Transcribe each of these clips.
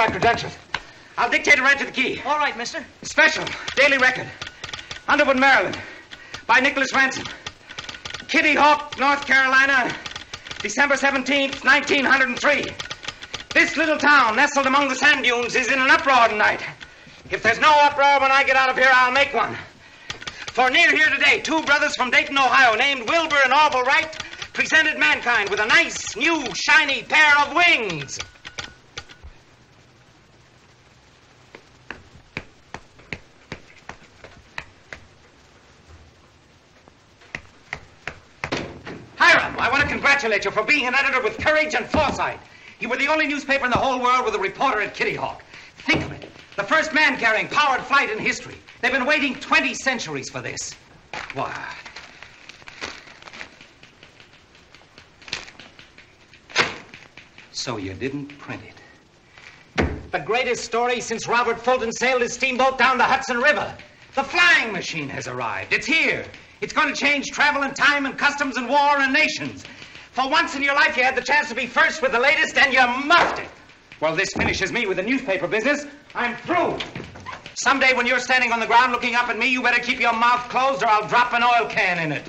Maryland. Here are my credentials. I'll dictate it right to the key. All right, mister. Special, Daily Record. Underwood, Maryland. By Nicholas Ranson. Kitty Hawk, North Carolina, December 17th, 1903. This little town, nestled among the sand dunes, is in an uproar tonight. If there's no uproar when I get out of here, I'll make one. For near here today, two brothers from Dayton, Ohio, named Wilbur and Orville Wright, presented mankind with a nice, new, shiny pair of wings. Hiram, I want to congratulate you for being an editor with courage and foresight. You were the only newspaper in the whole world with a reporter at Kitty Hawk. Think of it. The first man carrying powered flight in history. They've been waiting 20 centuries for this. Why? So you didn't print it. The greatest story since Robert Fulton sailed his steamboat down the Hudson River. The flying machine has arrived. It's here. It's going to change travel and time and customs and war and nations. For once in your life, you had the chance to be first with the latest, and you muffed it. Well, this finishes me with the newspaper business. I'm through. Someday, when you're standing on the ground looking up at me, you better keep your mouth closed, or I'll drop an oil can in it.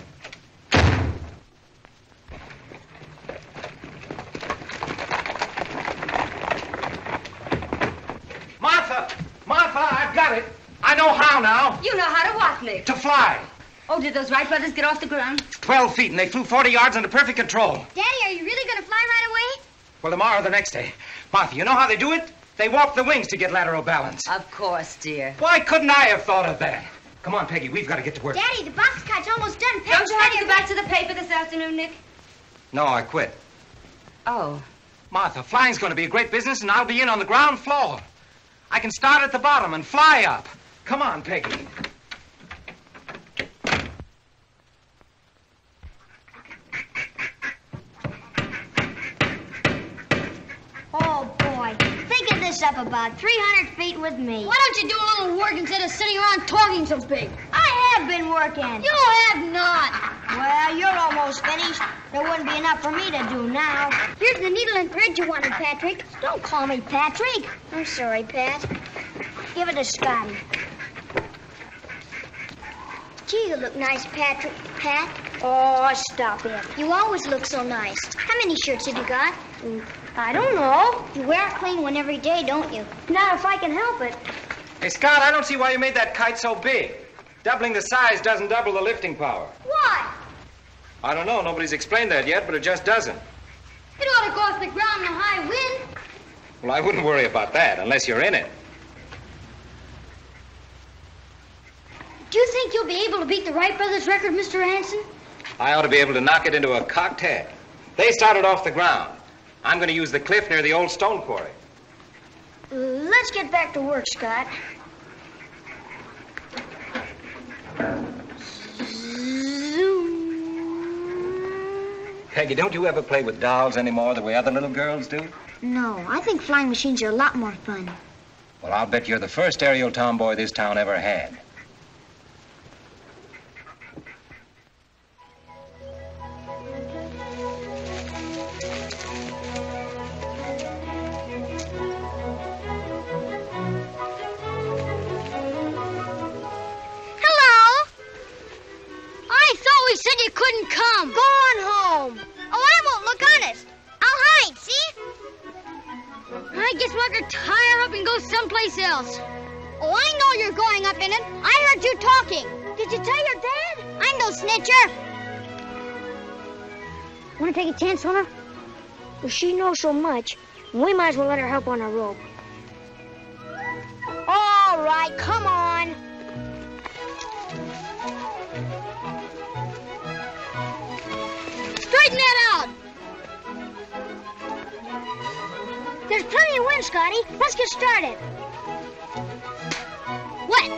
Martha! Martha, I've got it. I know how now. You know how to what, Nick? To fly. Oh, did those Wright brothers get off the ground? Twelve feet, and they flew 40 yards under perfect control. Daddy, are you really going to fly right away? Well, tomorrow or the next day. Martha, you know how they do it? They warp the wings to get lateral balance. Of course, dear. Why couldn't I have thought of that? Come on, Peggy, we've got to get to work. Daddy, the box kite's almost done. Don't you have to go back to the paper this afternoon, Nick? No, I quit. Oh. Martha, flying's going to be a great business, and I'll be in on the ground floor. I can start at the bottom and fly up. Come on, Peggy. Oh, boy. Think of this up about 300 feet with me. Why don't you do a little work instead of sitting around talking so big? I have been working. You have not. Well, you're almost finished. There wouldn't be enough for me to do now. Here's the needle and thread you wanted, Patrick. Don't call me Patrick. I'm sorry, Pat. Give it to Scotty. Gee, you look nice, Patrick. Pat? Oh, stop it. You always look so nice. How many shirts have you got? Mm, I don't know. You wear a clean one every day, don't you? Not if I can help it. Hey, Scott, I don't see why you made that kite so big. Doubling the size doesn't double the lifting power. Why? I don't know. Nobody's explained that yet, but it just doesn't. It ought to go off the ground in a high wind. Well, I wouldn't worry about that unless you're in it. Do you think you'll be able to beat the Wright brothers' record, Mr. Hanson? I ought to be able to knock it into a cocked head. They started off the ground. I'm going to use the cliff near the old stone quarry. Let's get back to work, Scott. Peggy, don't you ever play with dolls anymore the way other little girls do? No, I think flying machines are a lot more fun. Well, I'll bet you're the first aerial tomboy this town ever had. You couldn't come. Go on home. Oh, I won't look honest. I'll hide, see? I guess we'll tie her up and go someplace else. Oh, I know you're going up in it. I heard you talking. Did you tell your dad? I'm no snitcher. Want to take a chance on her? Well, she knows so much. We might as well let her help on our rope. All right, come on. Plenty of wind, Scotty. Let's get started. Wet.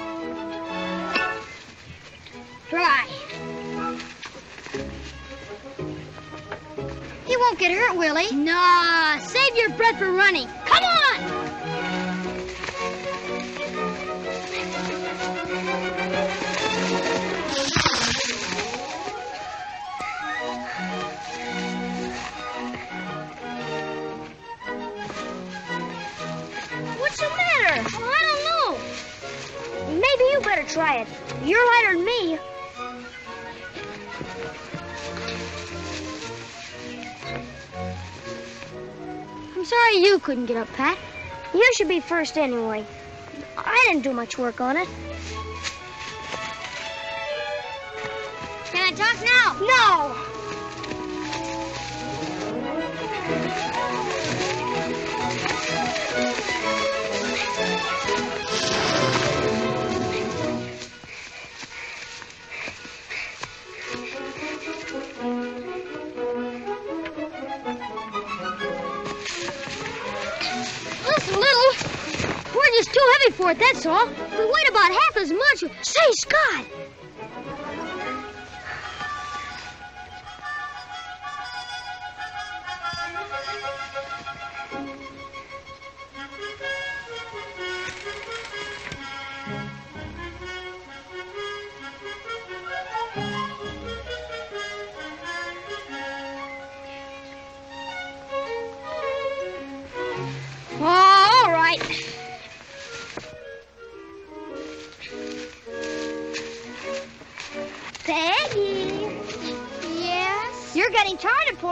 Dry. He won't get hurt, will he? Nah, save your breath for running. Quiet. You're lighter than me. I'm sorry you couldn't get up, Pat. You should be first anyway. I didn't do much work on it. Can I talk now? No. Heavy for it, that's all. We weigh about half as much. Say, Scott.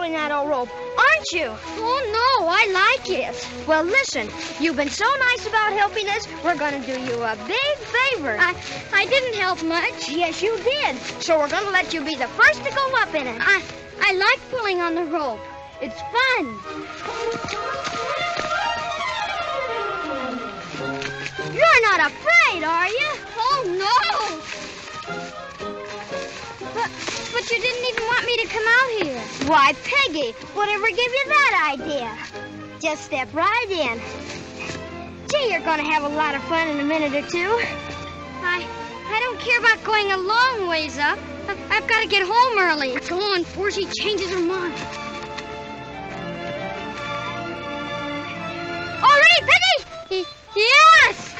Pulling that old rope, aren't you? Oh, no, I like it. Well, listen, you've been so nice about helping us, we're going to do you a big favor. I, I didn't help much. Yes, you did. So we're going to let you be the first to go up in it. I, I like pulling on the rope. It's fun. You're not afraid, are you? But you didn't even want me to come out here. Why, Peggy, whatever gave you that idea? Just step right in. Gee, you're to have a lot of fun in a minute or two. I, I don't care about going a long ways up. I, I've got to get home early. Go on, before she changes her mind. All right, Peggy? Yes!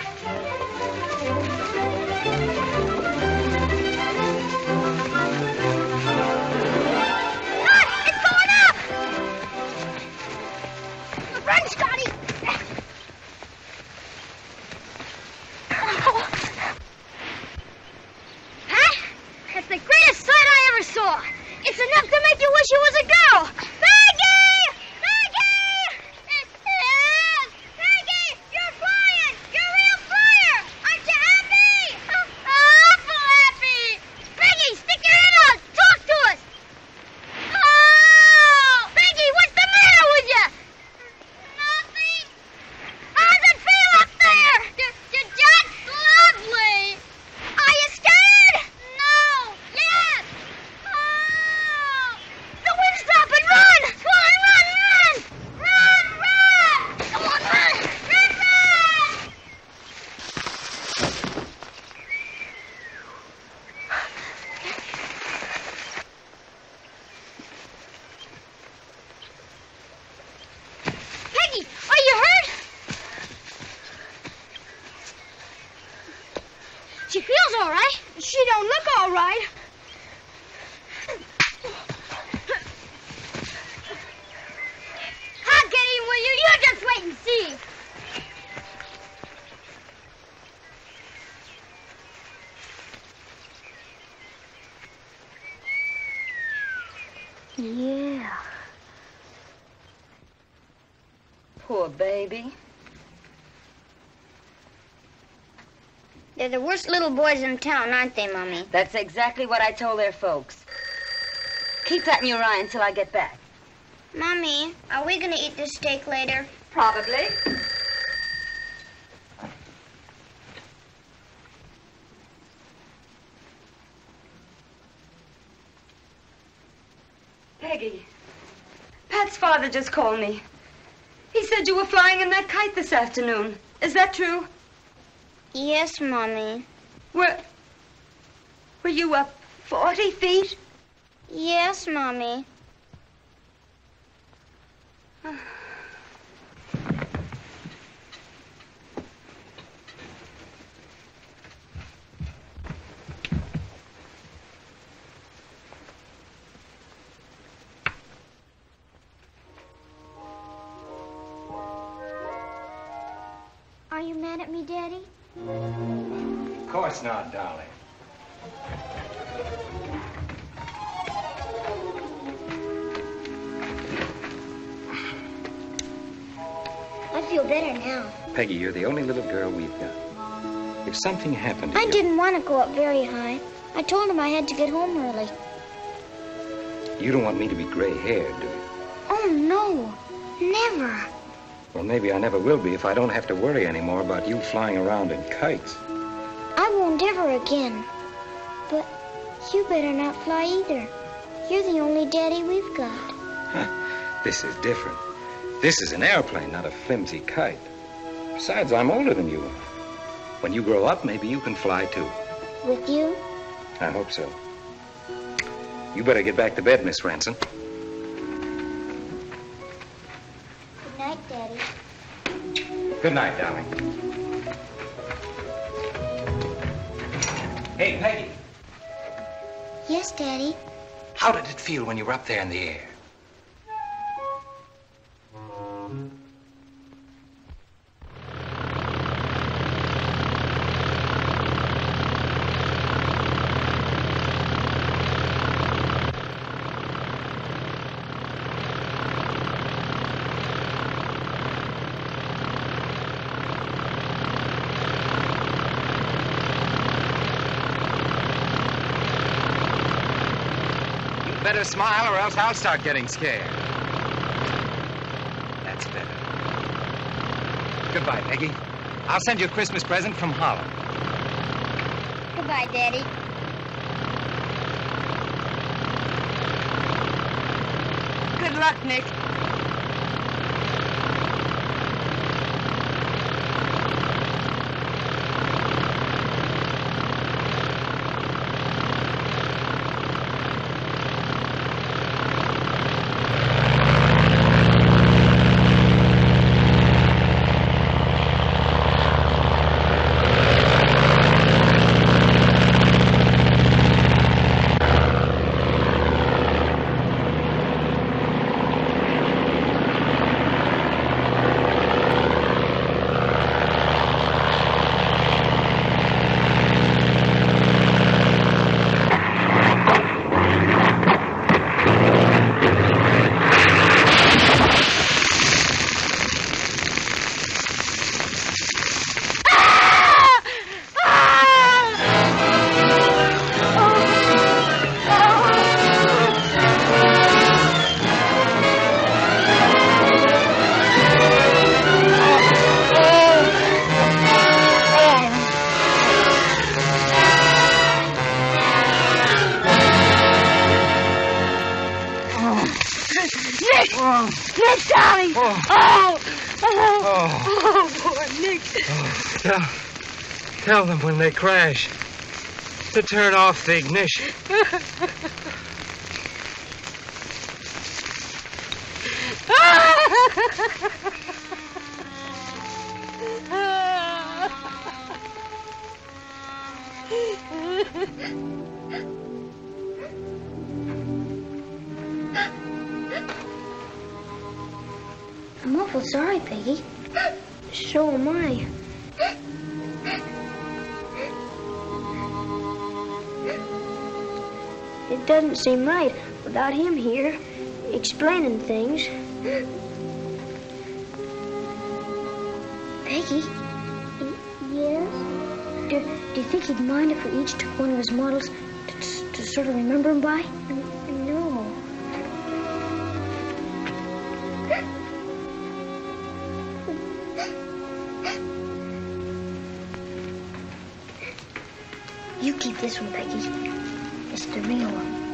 Baby. They're the worst little boys in town, aren't they, Mommy? That's exactly what I told their folks. Keep that in your eye until I get back. Mommy, are we going to eat this steak later? Probably. Peggy, Pat's father just called me. He said you were flying in that kite this afternoon. Is that true? Yes, Mommy. Were, were you up 40 feet? Yes, Mummy. At me, Daddy? Of course not, darling. I feel better now. Peggy, you're the only little girl we've got. If something happened to I you... didn't want to go up very high. I told him I had to get home early. You don't want me to be gray-haired, do you? Oh, no. Never. Well, maybe I never will be if I don't have to worry anymore about you flying around in kites. I won't ever again. But you better not fly either. You're the only daddy we've got. This is different. This is an airplane, not a flimsy kite. Besides, I'm older than you are. When you grow up, maybe you can fly too. With you? I hope so. You better get back to bed, Miss Ranson. Good night, darling. Hey, Peggy. Yes, Daddy. How did it feel when you were up there in the air? Better smile or else I'll start getting scared. That's better. Goodbye, Peggy. I'll send you a Christmas present from Holland. Goodbye, Daddy. Good luck, Nick. Tell them when they crash to turn off the ignition. I'm awful sorry, Peggy. So am I. It doesn't seem right without him here explaining things. Peggy? Yes? Do, do you think he'd mind if we each took one of his models to, to sort of remember him by? No. You keep this one, Peggy. It's the real one.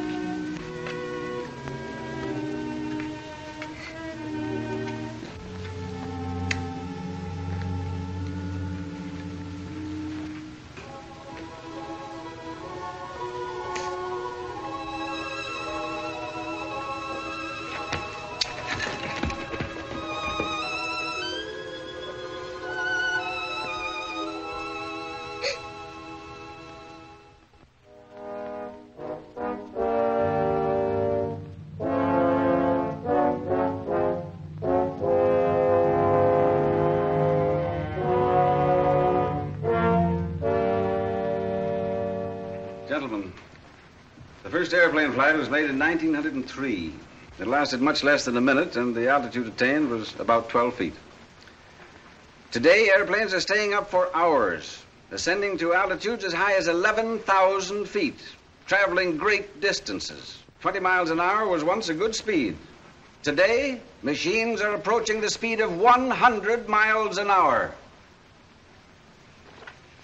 First airplane flight was made in 1903. It lasted much less than a minute, and the altitude attained was about 12 feet. Today, airplanes are staying up for hours, ascending to altitudes as high as 11,000 feet, traveling great distances. 20 miles an hour was once a good speed. Today, machines are approaching the speed of 100 miles an hour.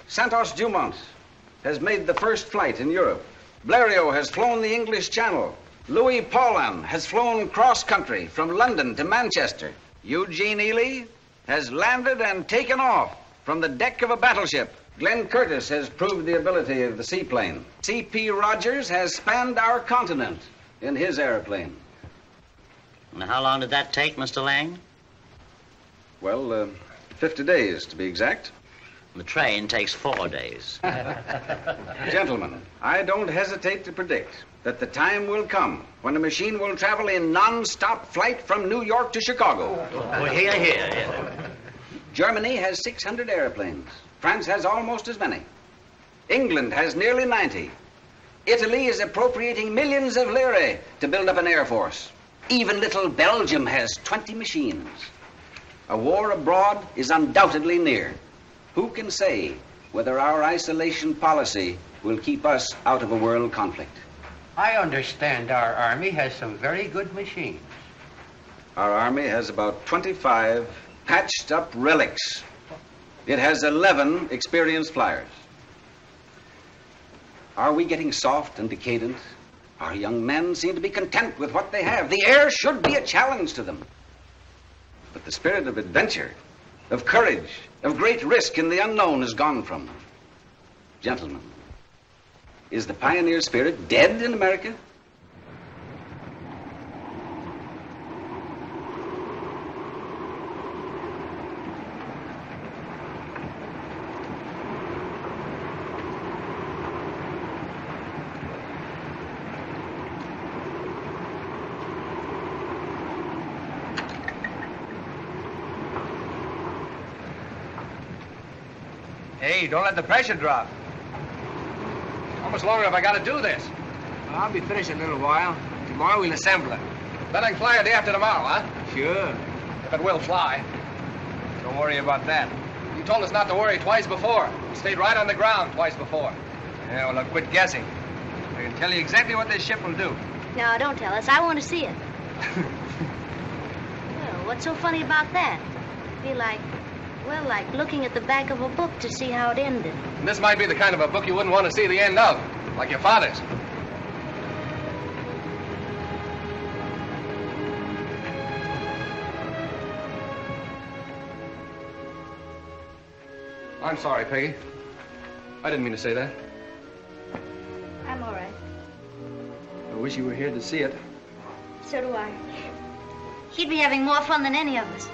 Santos Dumont has made the first flight in Europe. Blériot has flown the English Channel. Louis Paulhan has flown cross country from London to Manchester. Eugene Ely has landed and taken off from the deck of a battleship. Glenn Curtiss has proved the ability of the seaplane. C.P. Rogers has spanned our continent in his airplane. And how long did that take, Mr. Lang? Well, uh, 50 days to be exact. The train takes four days. Gentlemen, I don't hesitate to predict that the time will come when a machine will travel in non-stop flight from New York to Chicago. Oh, here, here, here. Germany has 600 airplanes. France has almost as many. England has nearly 90. Italy is appropriating millions of lire to build up an air force. Even little Belgium has 20 machines. A war abroad is undoubtedly near. Who can say whether our isolation policy will keep us out of a world conflict? I understand our Army has some very good machines. Our Army has about 25 patched up relics. It has 11 experienced flyers. Are we getting soft and decadent? Our young men seem to be content with what they have. The air should be a challenge to them. But the spirit of adventure, of courage, of great risk in the unknown has gone from them. Gentlemen, is the pioneer spirit dead in America? Hey, don't let the pressure drop. How much longer have I got to do this? Well, I'll be finished in a little while. Tomorrow we'll assemble it. Then I can fly it day after tomorrow, huh? Sure. If it will fly. Don't worry about that. You told us not to worry twice before. We stayed right on the ground twice before. Yeah, well, now quit guessing. I can tell you exactly what this ship will do. No, don't tell us. I want to see it. well, what's so funny about that? Be like, well, like looking at the back of a book to see how it ended. And this might be the kind of a book you wouldn't want to see the end of, like your father's. I'm sorry, Peggy. I didn't mean to say that. I'm all right. I wish you were here to see it. So do I. He'd be having more fun than any of us.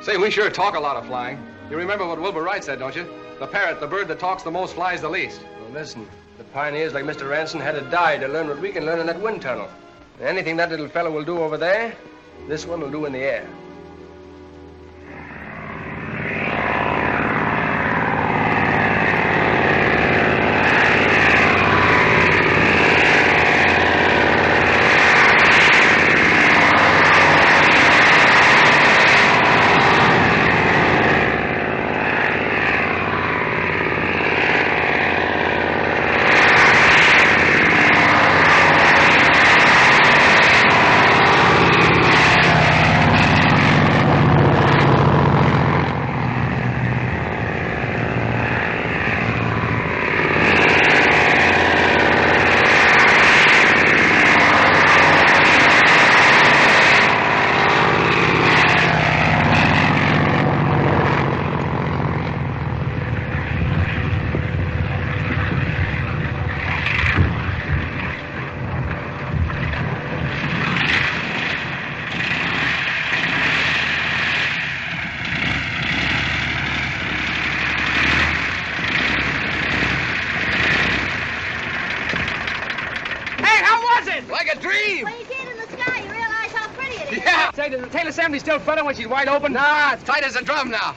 Say, we sure talk a lot of flying. You remember what Wilbur Wright said, don't you? The parrot, the bird that talks the most, flies the least. Well, listen, the pioneers like Mr. Ranson had to die to learn what we can learn in that wind tunnel. Anything that little fellow will do over there, this one will do in the air. Hey, how was it? Like a dream. When you see it in the sky, you realize how pretty it is. Yeah. Say, does the tail assembly still flutter when she's wide open? Nah, it's tight as a drum now.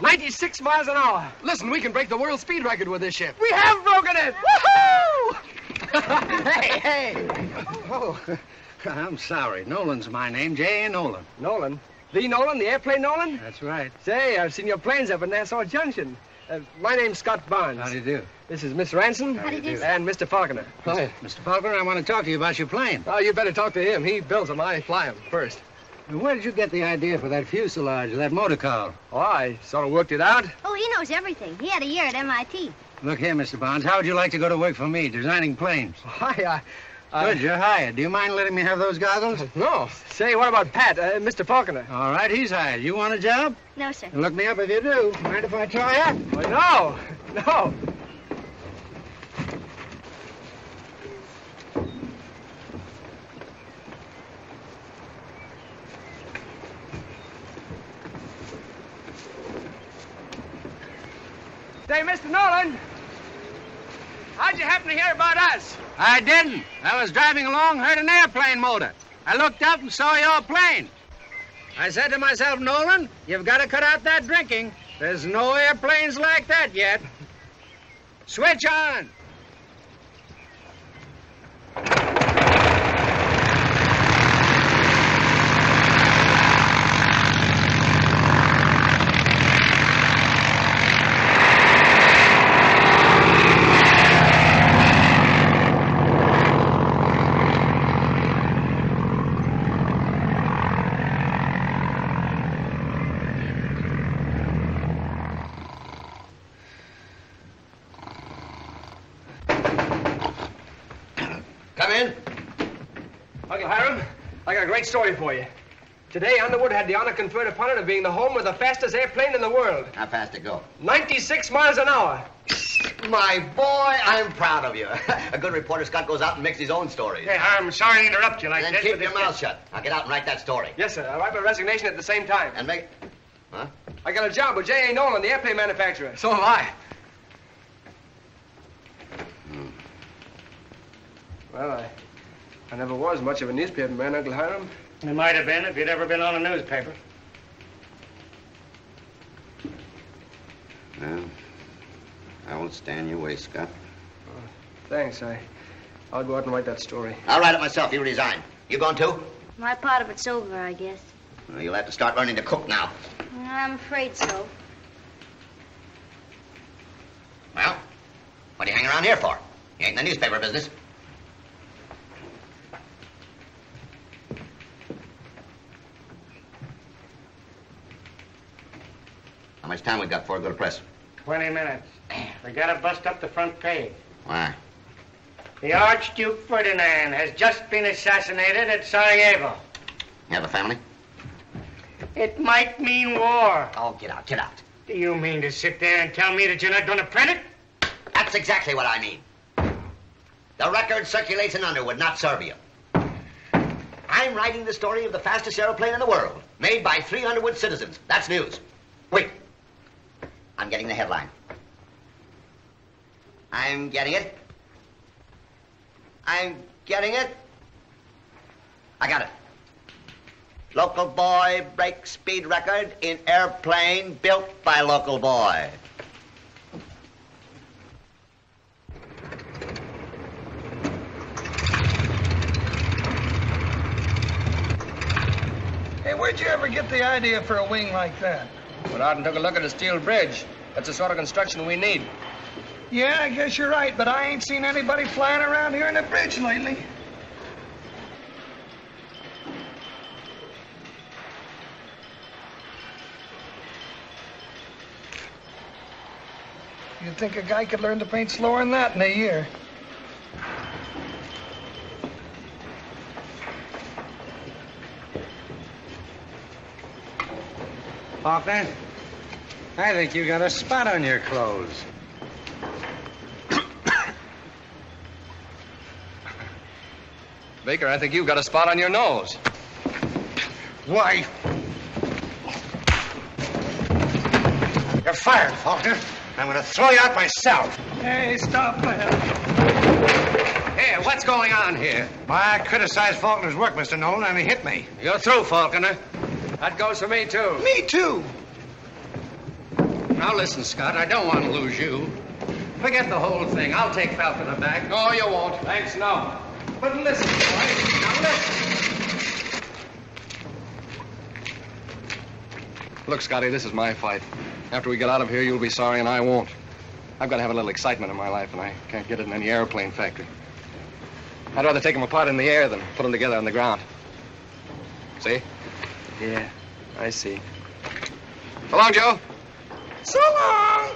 96 miles an hour. Listen, we can break the world speed record with this ship. We have broken it! Woohoo! hey, hey! Oh, I'm sorry. Nolan's my name, J.A. Nolan. Nolan? The Nolan? The airplane Nolan? That's right. Say, I've seen your planes up at Nassau Junction. Uh, my name's Scott Barnes. How do you do? This is Miss Ranson. How do you do? And Mr. Falconer. Mr. Mr. Falconer, I want to talk to you about your plane. Oh, you better talk to him. He builds them. I fly them first. Where did you get the idea for that fuselage, that motor car? Oh, I sort of worked it out. Oh, he knows everything. He had a year at MIT. Look here, Mr. Barnes. How would you like to go to work for me, designing planes? Hi, I... Good, you're hired. Do you mind letting me have those goggles? No. Say, what about Pat, uh, Mr. Falconer? All right, he's hired. You want a job? No, sir. Look me up if you do. Mind if I try out? Well, no, no. Say, Mr. Nolan, how'd you happen to hear about us? I didn't. I was driving along, heard an airplane motor. I looked up and saw your plane. I said to myself, Nolan, you've got to cut out that drinking. There's no airplanes like that yet. Switch on. Come in. Uncle Hiram, I got a great story for you. Today, Underwood had the honor conferred upon it of being the home of the fastest airplane in the world. How fast it go? 96 miles an hour. My boy, I'm proud of you. A good reporter, Scott, goes out and makes his own stories. Hey, I'm sorry to interrupt you like then this. keep your mouth shut. I'll get out and write that story. Yes, sir. I'll write my resignation at the same time. And make... Huh? I got a job with J.A. Nolan, the airplane manufacturer. So have I. Hmm. Well, I, I never was much of a newspaper man, Uncle Hiram. You might have been if you'd ever been on a newspaper. Well, I won't stand your way, Scott. Oh, thanks. I, I'll go out and write that story. I'll write it myself. You resign. You going too? My part of it's over, I guess. Well, you'll have to start learning to cook now. I'm afraid so. Well, what are you hanging around here for? You ain't in the newspaper business. Much time we got for go to press? 20 minutes. We gotta bust up the front page. Why? The Archduke Ferdinand has just been assassinated at Sarajevo. You have a family? It might mean war. Oh, get out, get out. Do you mean to sit there and tell me that you're not gonna print it? That's exactly what I mean. The record circulates in Underwood, not Serbia. I'm writing the story of the fastest aeroplane in the world, made by three Underwood citizens. That's news. Wait. I'm getting the headline. I'm getting it. I'm getting it. I got it. Local boy breaks speed record in airplane built by local boy. Hey, where'd you ever get the idea for a wing like that? Went out and took a look at a steel bridge. That's the sort of construction we need. Yeah, I guess you're right, but I ain't seen anybody flying around here in a bridge lately. You'd think a guy could learn to paint slower than that in a year. Falconer, I think you got a spot on your clothes. Baker, I think you've got a spot on your nose. Why? You're fired, Falconer. I'm going to throw you out myself. Hey, stop that. Here, what's going on here? Why, I criticized Falconer's work, Mr. Nolan, and he hit me. You're through, Falconer. That goes for me, too. Me too. Now listen, Scott, I don't want to lose you. Forget the whole thing. I'll take Falconer back. No, you won't. Thanks, no. But listen, boy. Now listen. Look, Scotty, this is my fight. After we get out of here, you'll be sorry, and I won't. I've got to have a little excitement in my life, and I can't get it in any airplane factory. I'd rather take them apart in the air than put them together on the ground. See? Yeah, I see. So long, Joe. So long!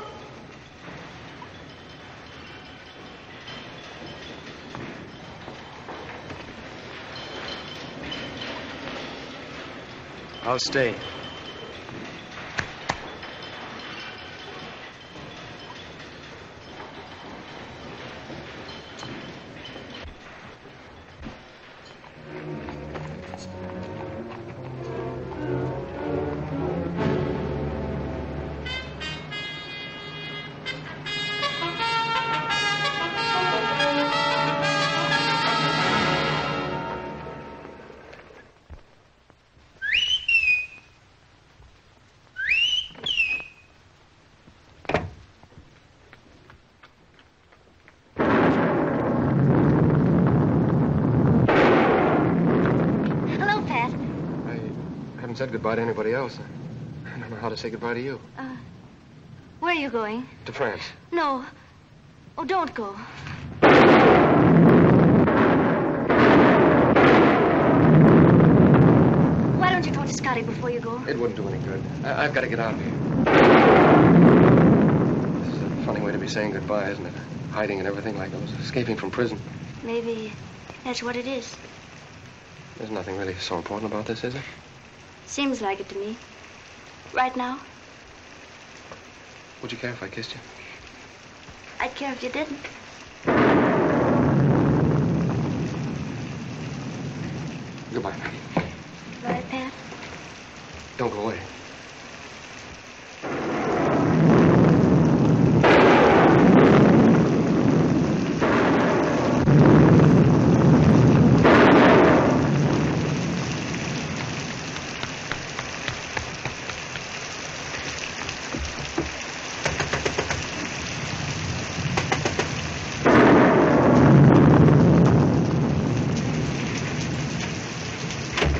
I'll stay. Haven't said goodbye to anybody else. I don't know how to say goodbye to you. Uh, where are you going? To France. No. Oh, don't go. Why don't you talk to Scotty before you go? It wouldn't do any good. I- I've got to get out of here. This is a funny way to be saying goodbye, isn't it? Hiding and everything like I was escaping from prison. Maybe that's what it is. There's nothing really so important about this, is there? Seems like it to me. Right now, Would you care if I kissed you? I'd care if you didn't. Goodbye, Maggie. Right, Pat? Don't go away.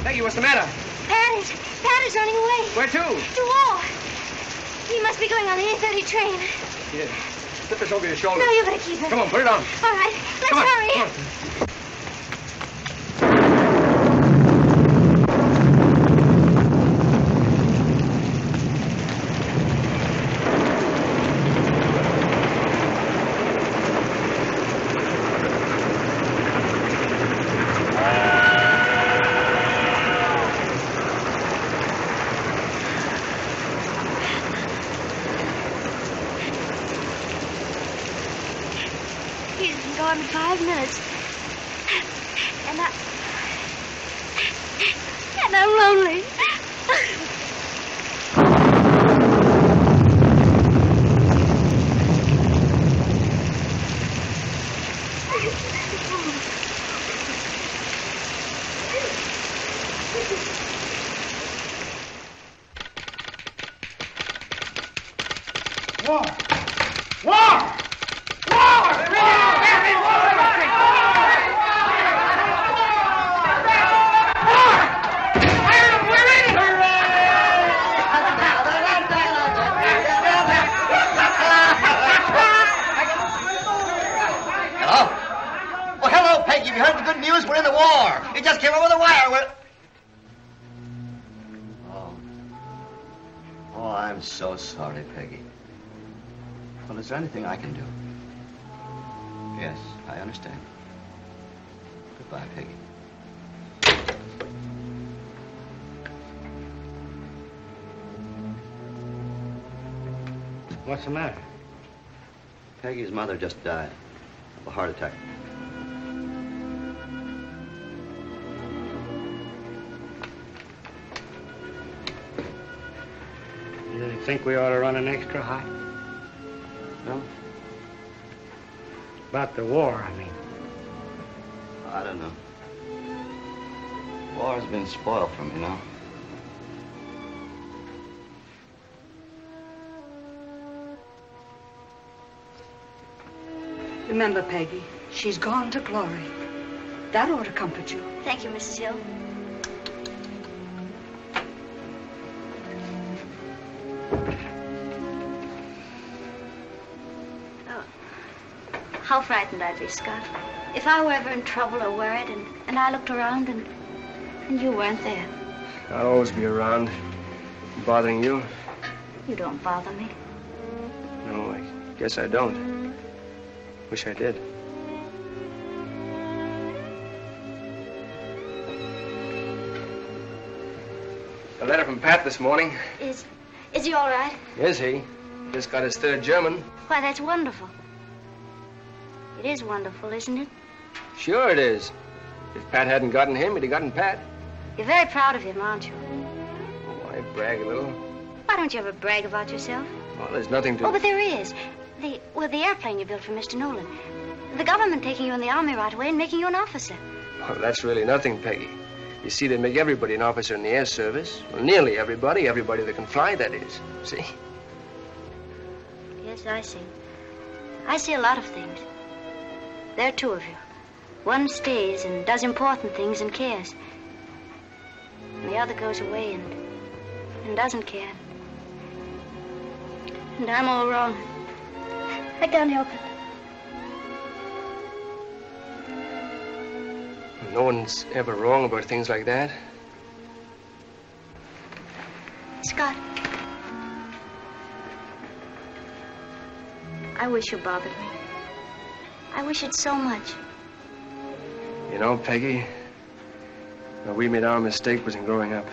Peggy, what's the matter? Pat is, Pat is running away. Where to? To war. He must be going on the 8.30 train. Here. Slip this over your shoulder. No, you better keep it. Come on, put it on. All right, let's Come on, hurry. come on. What's the matter? Peggy's mother just died of a heart attack. You think we ought to run an extra hot? No? About the war, I mean. I don't know. War's been spoiled for me now. Remember, Peggy, she's gone to glory. That ought to comfort you. Thank you, Mrs. Hill. Oh, how frightened I'd be, Scott. If I were ever in trouble or worried and, and I looked around and, and you weren't there. I'll always be around, bothering you. You don't bother me. No, I guess I don't. I wish I did. A letter from Pat this morning. Is is he all right? Is he? Just got his third German. Why, that's wonderful. It is wonderful, isn't it? Sure it is. If Pat hadn't gotten him, he'd have gotten Pat. You're very proud of him, aren't you? Oh, I brag a little. Why don't you ever brag about yourself? Well, there's nothing to. Oh, but there is. The well, the airplane you built for Mr. Nolan. The government taking you in the army right away and making you an officer. Well, that's really nothing, Peggy. You see, they make everybody an officer in the air service. Well, nearly everybody. Everybody that can fly, that is. See? Yes, I see. I see a lot of things. There are two of you. One stays and does important things and cares. And the other goes away and, and doesn't care. And I'm all wrong. I can't help it. No one's ever wrong about things like that. Scott. I wish you bothered me. I wish it so much. You know, Peggy, we made our mistake was in growing up.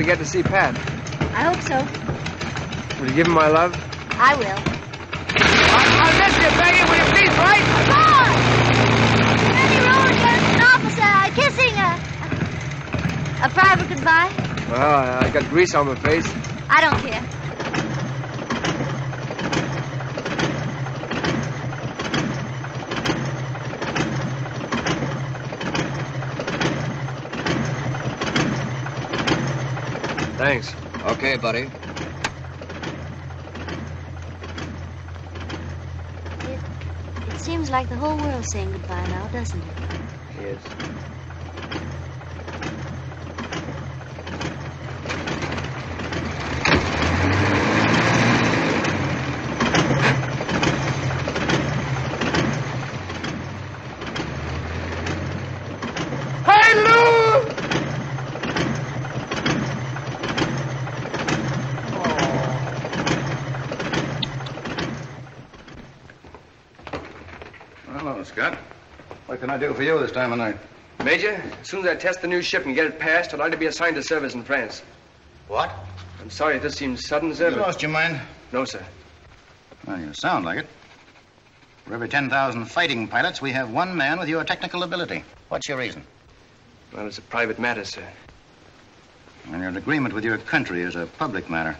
You get to see Pat. I hope so. Will you give him my love? I will. I'll miss you, Peggy. Will you please write? Boy! Benny Rowan gets an officer kissing a, a private goodbye. Well, I, I got grease on my face. I don't care. Thanks. Okay, buddy. It seems like the whole world's saying goodbye now, doesn't it? Yes. Hey, Lou! Hello, Scott. What can I do for you this time of night? Major, as soon as I test the new ship and get it passed, I'd like to be assigned to service in France. What? I'm sorry if this seems sudden, sir. You but- lost your mind? No, sir. Well, you sound like it. For every 10,000 fighting pilots, we have one man with your technical ability. What's your reason? Well, it's a private matter, sir. And your agreement with your country is a public matter.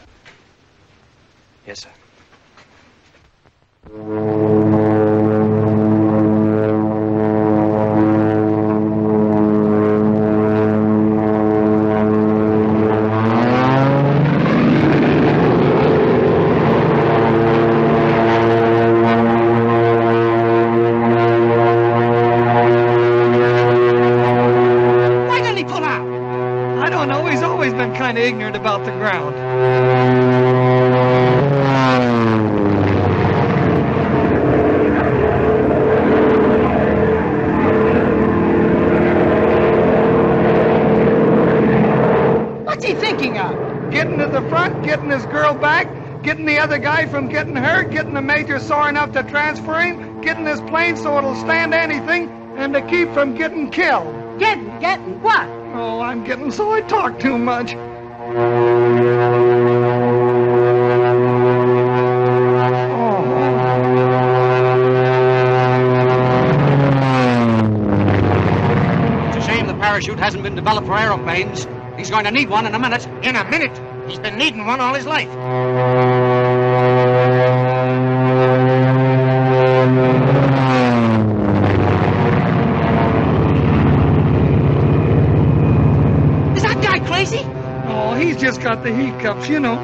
Other guy from getting hurt, getting the major sore enough to transfer him, getting his plane so it'll stand anything, and to keep from getting killed. Getting, getting what? Oh, I'm getting so I talk too much. It's a shame the parachute hasn't been developed for aeroplanes. He's going to need one in a minute. In a minute. He's been needing one all his life. Is that guy crazy? Oh, he's just got the hiccups, you know.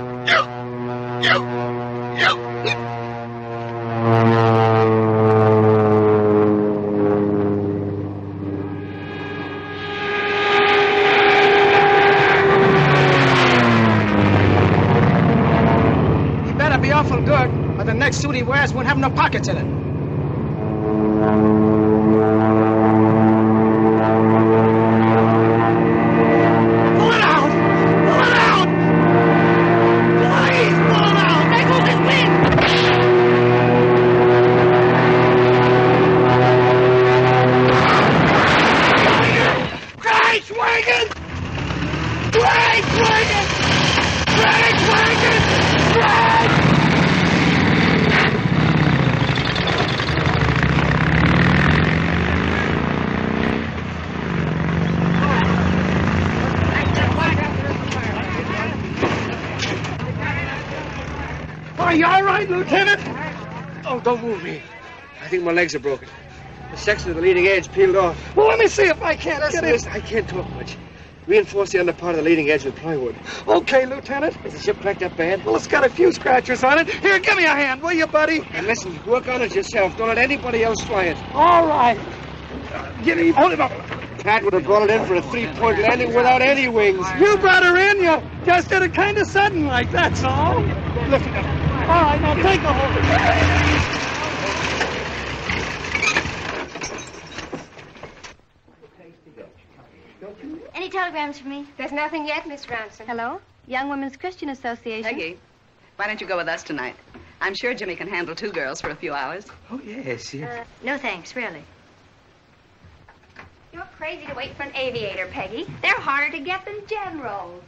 He better be awful good, or the next suit he wears won't have no pockets in it. My legs are broken. The section of the leading edge peeled off. Well, let me see if I can't Listen, get listen, I can't talk much. Reinforce the under part of the leading edge with plywood. Okay, Lieutenant. Is the ship cracked up bad? Well, it's got a few scratches on it. Here, give me a hand, will you, buddy? And listen, work on it yourself. Don't let anybody else try it. All right. Give me. Hold him up. Pat would have brought it in for a three-point landing without any wings. You brought her in. You just did it kind of sudden like that's all. Look at her. All right, now take a hold. Any telegrams for me? There's nothing yet, Miss Ranson. Hello? Young Women's Christian Association. Peggy, why don't you go with us tonight? I'm sure Jimmy can handle two girls for a few hours. Oh, yes, yes. Uh, no thanks, really. You're crazy to wait for an aviator, Peggy. They're harder to get than generals.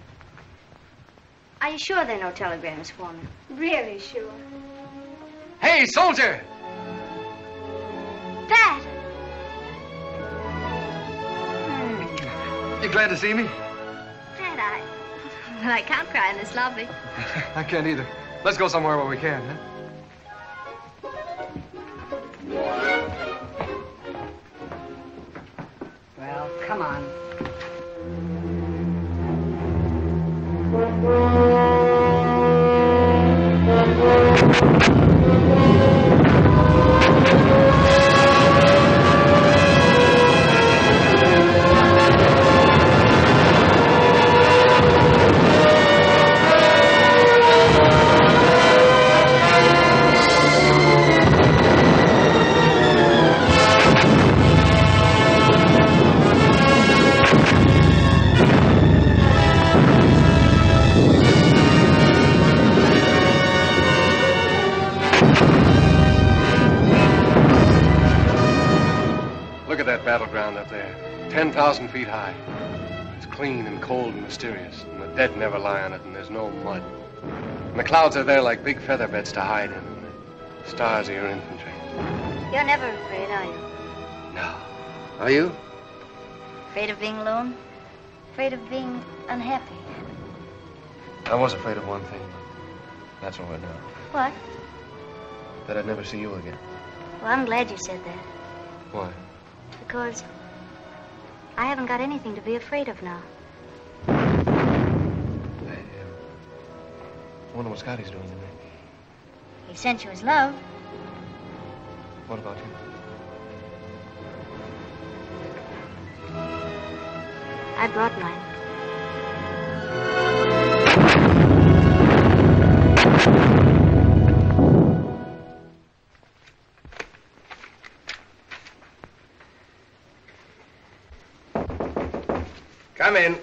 Are you sure there are no telegrams for me? Really sure. Hey, soldier! Pat! You glad to see me? Pat, I... Well, I can't cry in this lobby. I can't either. Let's go somewhere where we can, huh? Well, come on. 10,000 feet high. It's clean and cold and mysterious, and the dead never lie on it, and there's no mud. And the clouds are there like big feather beds to hide in, and the stars are your infantry. You're never afraid, are you? No. Are you? Afraid of being alone? Afraid of being unhappy? I was afraid of one thing. That's all I know. What? That I'd never see you again. Well, I'm glad you said that. Why? Because I haven't got anything to be afraid of now. I uh, wonder what Scotty's doing to me. He sent you his love. What about you? I brought mine. Come in.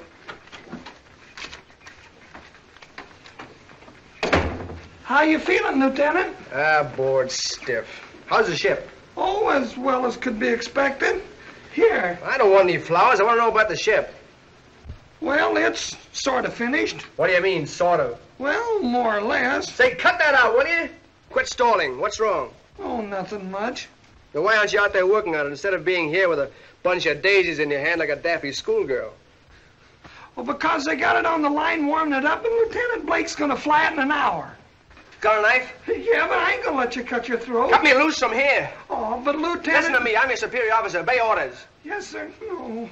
How you feeling, Lieutenant? Ah, bored stiff. How's the ship? Oh, as well as could be expected. Here. I don't want any flowers. I want to know about the ship. Well, it's sort of finished. What do you mean, sort of? Well, more or less. Say, cut that out, will you? Quit stalling. What's wrong? Oh, nothing much. Then why aren't you out there working on it instead of being here with a bunch of daisies in your hand like a daffy schoolgirl? Well, because they got it on the line warming it up, and Lieutenant Blake's gonna fly it in an hour. Got a knife? Yeah, but I ain't gonna let you cut your throat. Cut me loose from here. Oh, but Lieutenant... Listen to me. I'm your superior officer. Obey orders. Yes, sir. No.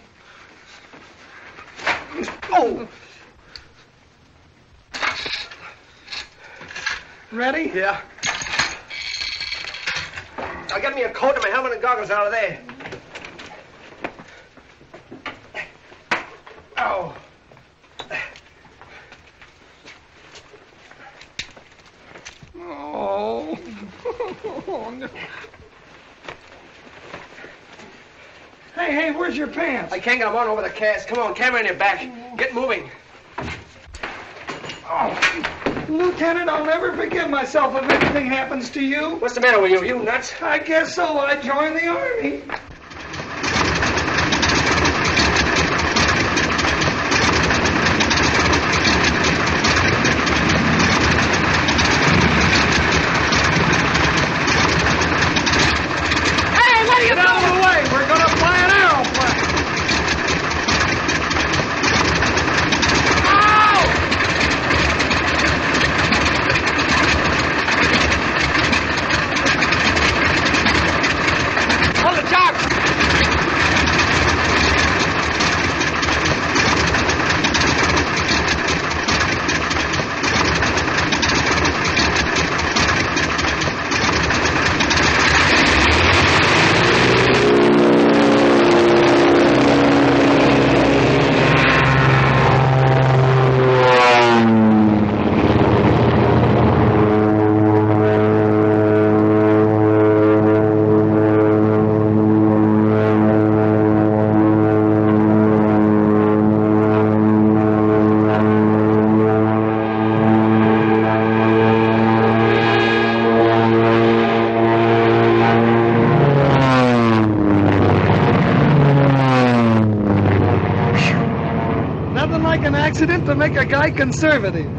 Oh! Ready? Yeah. Now get me a coat and my helmet and goggles out of there. Ow. Oh. No. Hey, hey, where's your pants? I can't get them on over the cast. Come on, camera in your back. Get moving. Oh, Lieutenant, I'll never forgive myself if anything happens to you. What's the matter with you? You nuts? I guess so. I joined the army. Hey, what are you Get out of the way. We're going to fly an aeroplane. On the job! Make a guy conservative.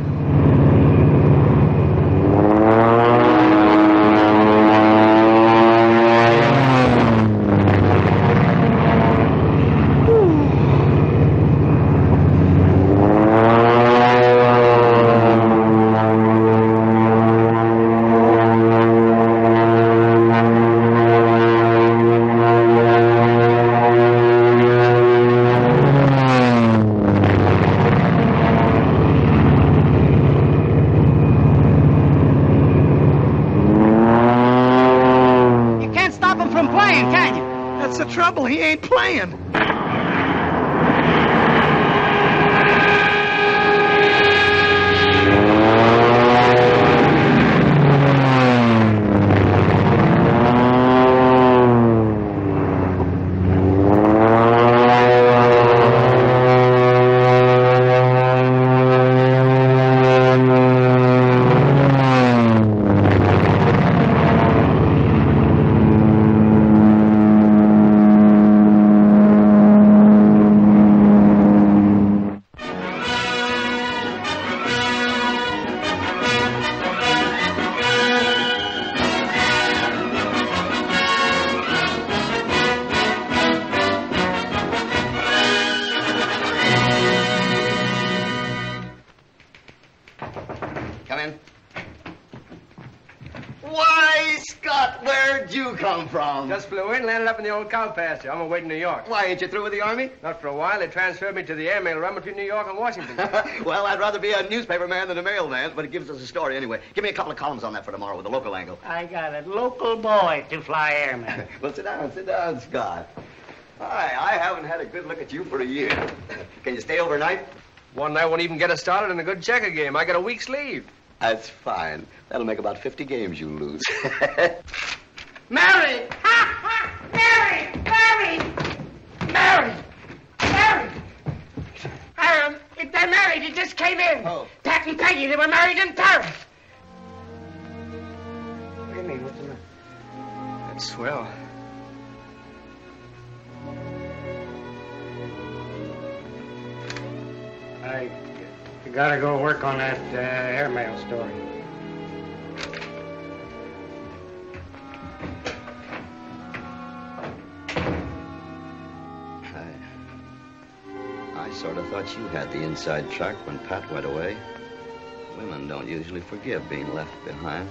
You can't stop him from playing, can you? That's the trouble. He up in the old cow. I'm away to New York. Why, ain't you through with the Army? Not for a while. They transferred me to the airmail run between New York and Washington. well, I'd rather be a newspaper man than a mailman, but it gives us a story anyway. Give me a couple of columns on that for tomorrow with a local angle. I got a local boy to fly airman. well, sit down, sit down, Scott. Hi, I haven't had a good look at you for a year. Can you stay overnight? One night won't even get us started in a good checker game. I got a week's leave. That's fine. That'll make about 50 games you lose. Mary! Ha, ha! Mary! Mary! Mary! Mary! Hiram, if they're married, he just came in. Oh. Pat and Peggy, they were married in Paris. What do you mean? What's the matter? That's swell. I gotta go work on that uh, airmail story. Sort of thought you had the inside track when Pat went away. Women don't usually forgive being left behind.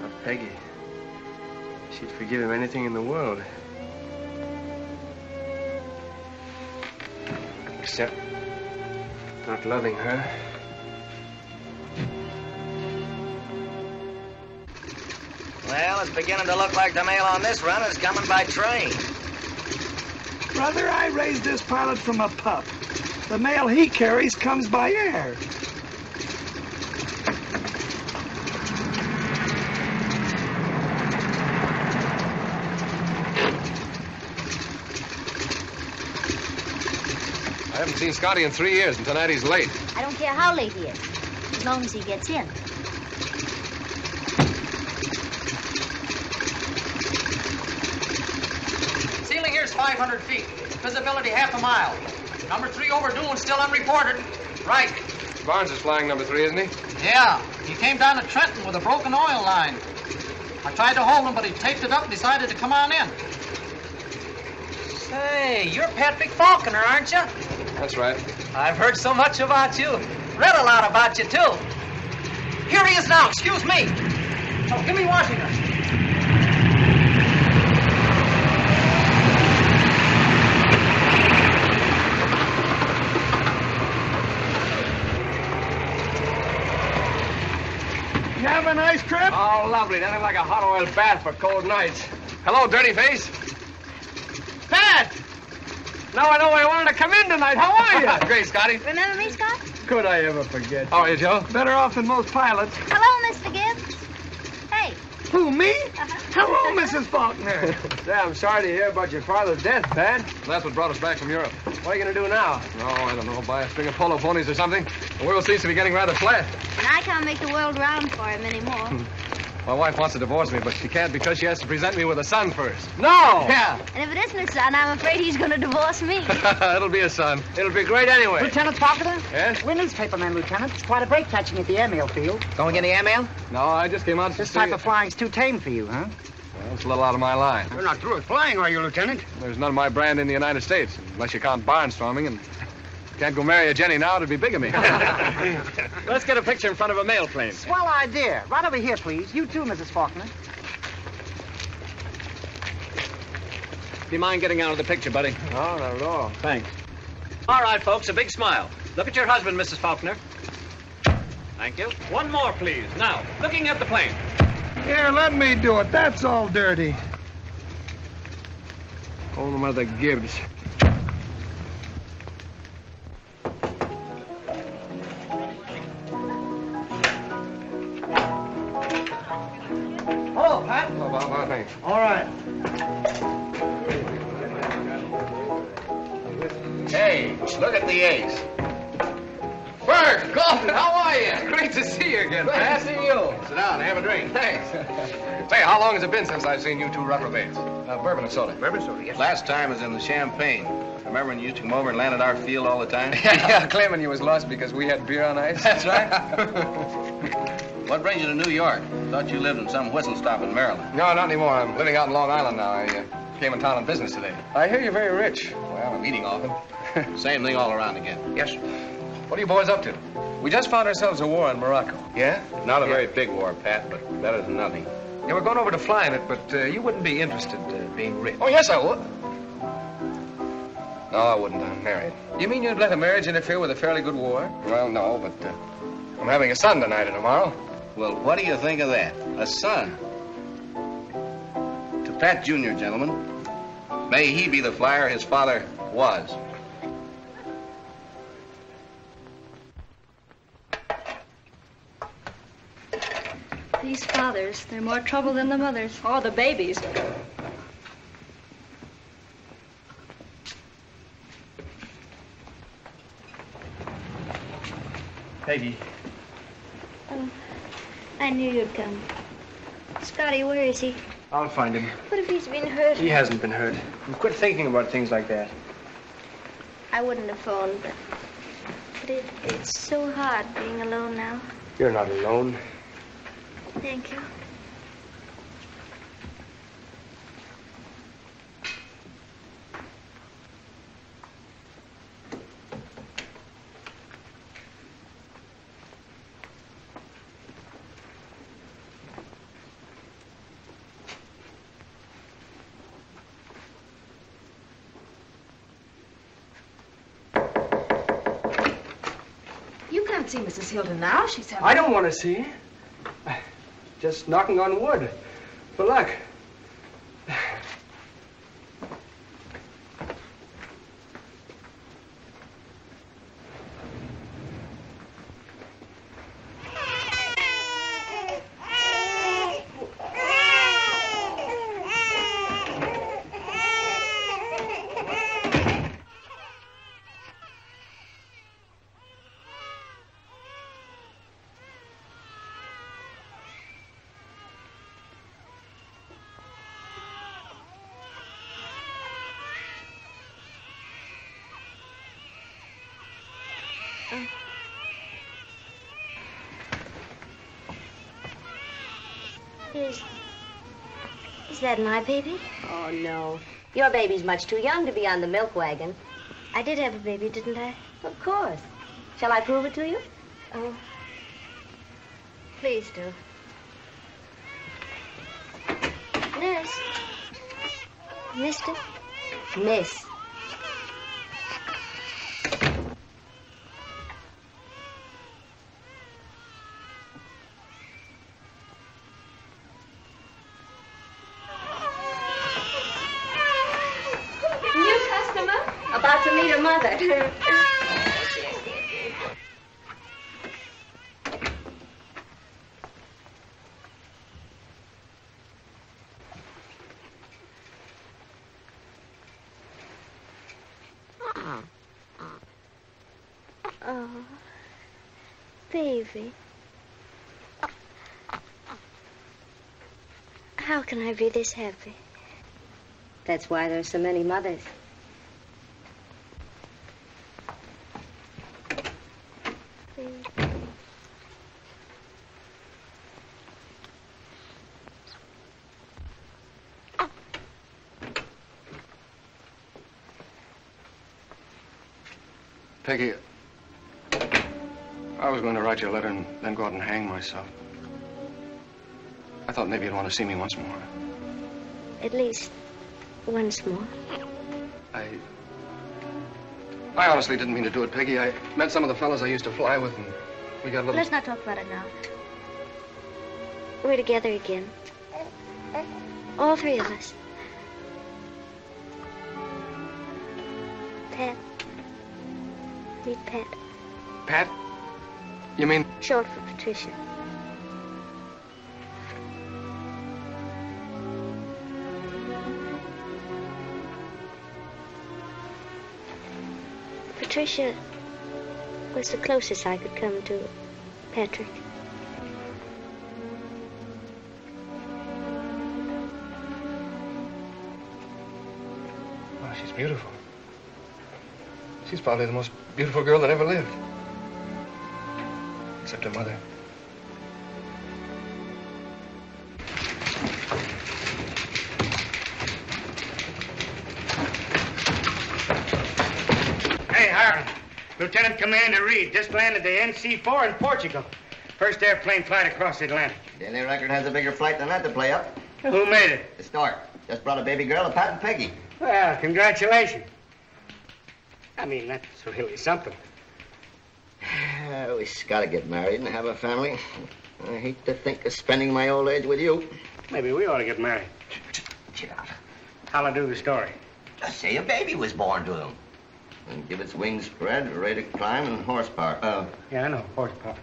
Not Peggy. She'd forgive him anything in the world. Except not loving her. Well, it's beginning to look like the mail on this run is coming by train. Brother, I raised this pilot from a pup. The mail he carries comes by air. I haven't seen Scotty in three years, and tonight he's late. I don't care how late he is, as long as he gets in. Ceiling here's 500 feet. Visibility half a mile. Number three overdue and still unreported. Right. Barnes is flying number three, isn't he? Yeah. He came down to Trenton with a broken oil line. I tried to hold him, but he taped it up and decided to come on in. Say, you're Patrick Falconer, aren't you? That's right. I've heard so much about you. Read a lot about you, too. Here he is now. Excuse me. Oh, give me Washington. Have a nice trip? Oh, lovely. Nothing like a hot oil bath for cold nights. Hello, dirty face. Pat! Now I know why I wanted to come in tonight. How are you? Great, Scotty. Remember me, Scott? Could I ever forget? Oh, How are you, Joe? Better off than most pilots. Hello, Mr. Gibbs. Hey. Who, me? Uh-huh. Hello, Mrs. Falconer. Yeah, I'm sorry to hear about your father's death, Pat. That's what brought us back from Europe. What are you going to do now? Oh, I don't know. Buy a string of polo ponies or something. The world seems to be getting rather flat. And I can't make the world round for him anymore. My wife wants to divorce me, but she can't because she has to present me with a son first. No! Yeah. And if it isn't a son, I'm afraid he's going to divorce me. It'll be a son. It'll be great anyway. Lieutenant Parker? Yes? We're newspapermen, Lieutenant. It's quite a break catching at the airmail field. Going in the airmail? No, I just came out to see. This type you. of flying's too tame for you, huh? Well, it's a little out of my line. You're not through with flying, are you, Lieutenant? There's none of my brand in the United States, unless you count barnstorming, and can't go marry a Jenny now, it'd be bigamy. Let's get a picture in front of a mail plane. Swell idea. Right over here, please. You too, Mrs. Falconer. Do you mind getting out of the picture, buddy? No, not at all. Thanks. All right, folks, a big smile. Look at your husband, Mrs. Falconer. Thank you. One more, please. Now, looking at the plane. Here, let me do it. That's all dirty. Oh, Mother Gibbs. Hello, Pat. Oh, well, well, thanks. All right. Hey, look at the ace. Bert, Golden, how are you? Great to see you again, Pat. see you. Sit down, have a drink. Thanks. Say, how long has it been since I've seen you two reprobates? Uh, bourbon and soda. Bourbon soda, yes. Last time was in the Champagne. Remember when you used to come over and land at our field all the time? yeah, claiming you was lost because we had beer on ice. That's right. what brings you to New York? Thought you lived in some whistle stop in Maryland. No, not anymore. I'm living out in Long Island now. I uh, came in town on business today. I hear you're very rich. Well, I'm eating often. Same thing all around again. Yes. What are you boys up to? We just found ourselves a war in Morocco. Yeah? Not a very big war, Pat, but better than nothing. Yeah, we're going over to fly in it, but uh, you wouldn't be interested uh, being rich. Oh, yes, I would. No, I wouldn't. I'm married. You mean you'd let a marriage interfere with a fairly good war? Well, no, but uh, I'm having a son tonight and tomorrow. Well, what do you think of that? A son. To Pat Jr., gentlemen. May he be the flyer his father was. These fathers, they're more trouble than the mothers. Or the babies. Peggy. Oh, I knew you'd come. Scotty, where is he? I'll find him. What if he's been hurt? He hasn't been hurt. Quit thinking about things like that. I wouldn't have phoned, but, but it, it's so hard being alone now. You're not alone. Thank you. You can't see Mrs. Hilton now. She's having. I don't want to see. Just knocking on wood. For luck. That my baby? Oh, no. Your baby's much too young to be on the milk wagon. I did have a baby, didn't I? Of course. Shall I prove it to you? Oh. Please do. Nurse. Mister? Miss. New customer? About to meet her mother. Oh. Baby. How can I be this happy? That's why there are so many mothers. Peggy, I was going to write you a letter and then go out and hang myself. I thought maybe you'd want to see me once more. At least once more. I. I honestly didn't mean to do it, Peggy. I met some of the fellows I used to fly with, and we got a little. Let's not talk about it now. We're together again. All three of us. Pat. Meet Pat. Pat? You mean. Short for Patricia. Patricia was the closest I could come to Patrick. Oh, she's beautiful. She's probably the most beautiful girl that ever lived. Except her mother. Hey, Harlan. Lieutenant Commander Read just landed the NC-4 in Portugal. First airplane flight across the Atlantic. Daily Record has a bigger flight than that to play up. Who made it? The Stork. Just brought a baby girl, a Pat and Peggy. Well, congratulations. I mean, that's really something. Uh, we gotta get married and have a family. I hate to think of spending my old age with you. Maybe we ought to get married. Get out. How'll I do the story? Just say a baby was born to them. And give its wings spread, ready to climb, and horsepower. Uh, Yeah, I know. Horsepower.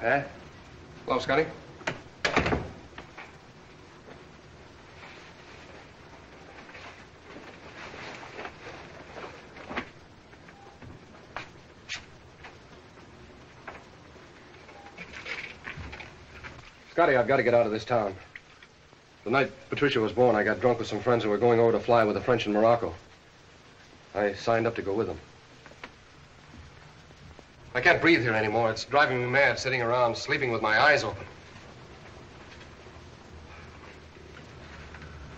Pat. Hello, Scotty. Scotty, I've got to get out of this town. The night Patricia was born, I got drunk with some friends who were going over to fly with the French in Morocco. I signed up to go with them. I can't breathe here anymore. It's driving me mad sitting around sleeping with my eyes open.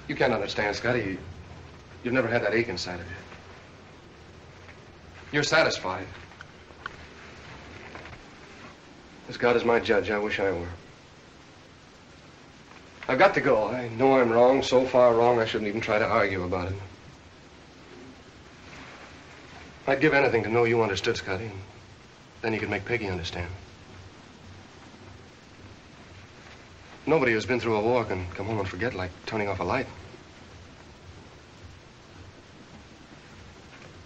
You can't understand, Scotty. You, you've never had that ache inside of you. You're satisfied. As God is my judge, I wish I were. I've got to go. I know I'm wrong, so far wrong I shouldn't even try to argue about it. I'd give anything to know you understood, Scotty. Then you could make Peggy understand. Nobody who's been through a war can come home and forget like turning off a light.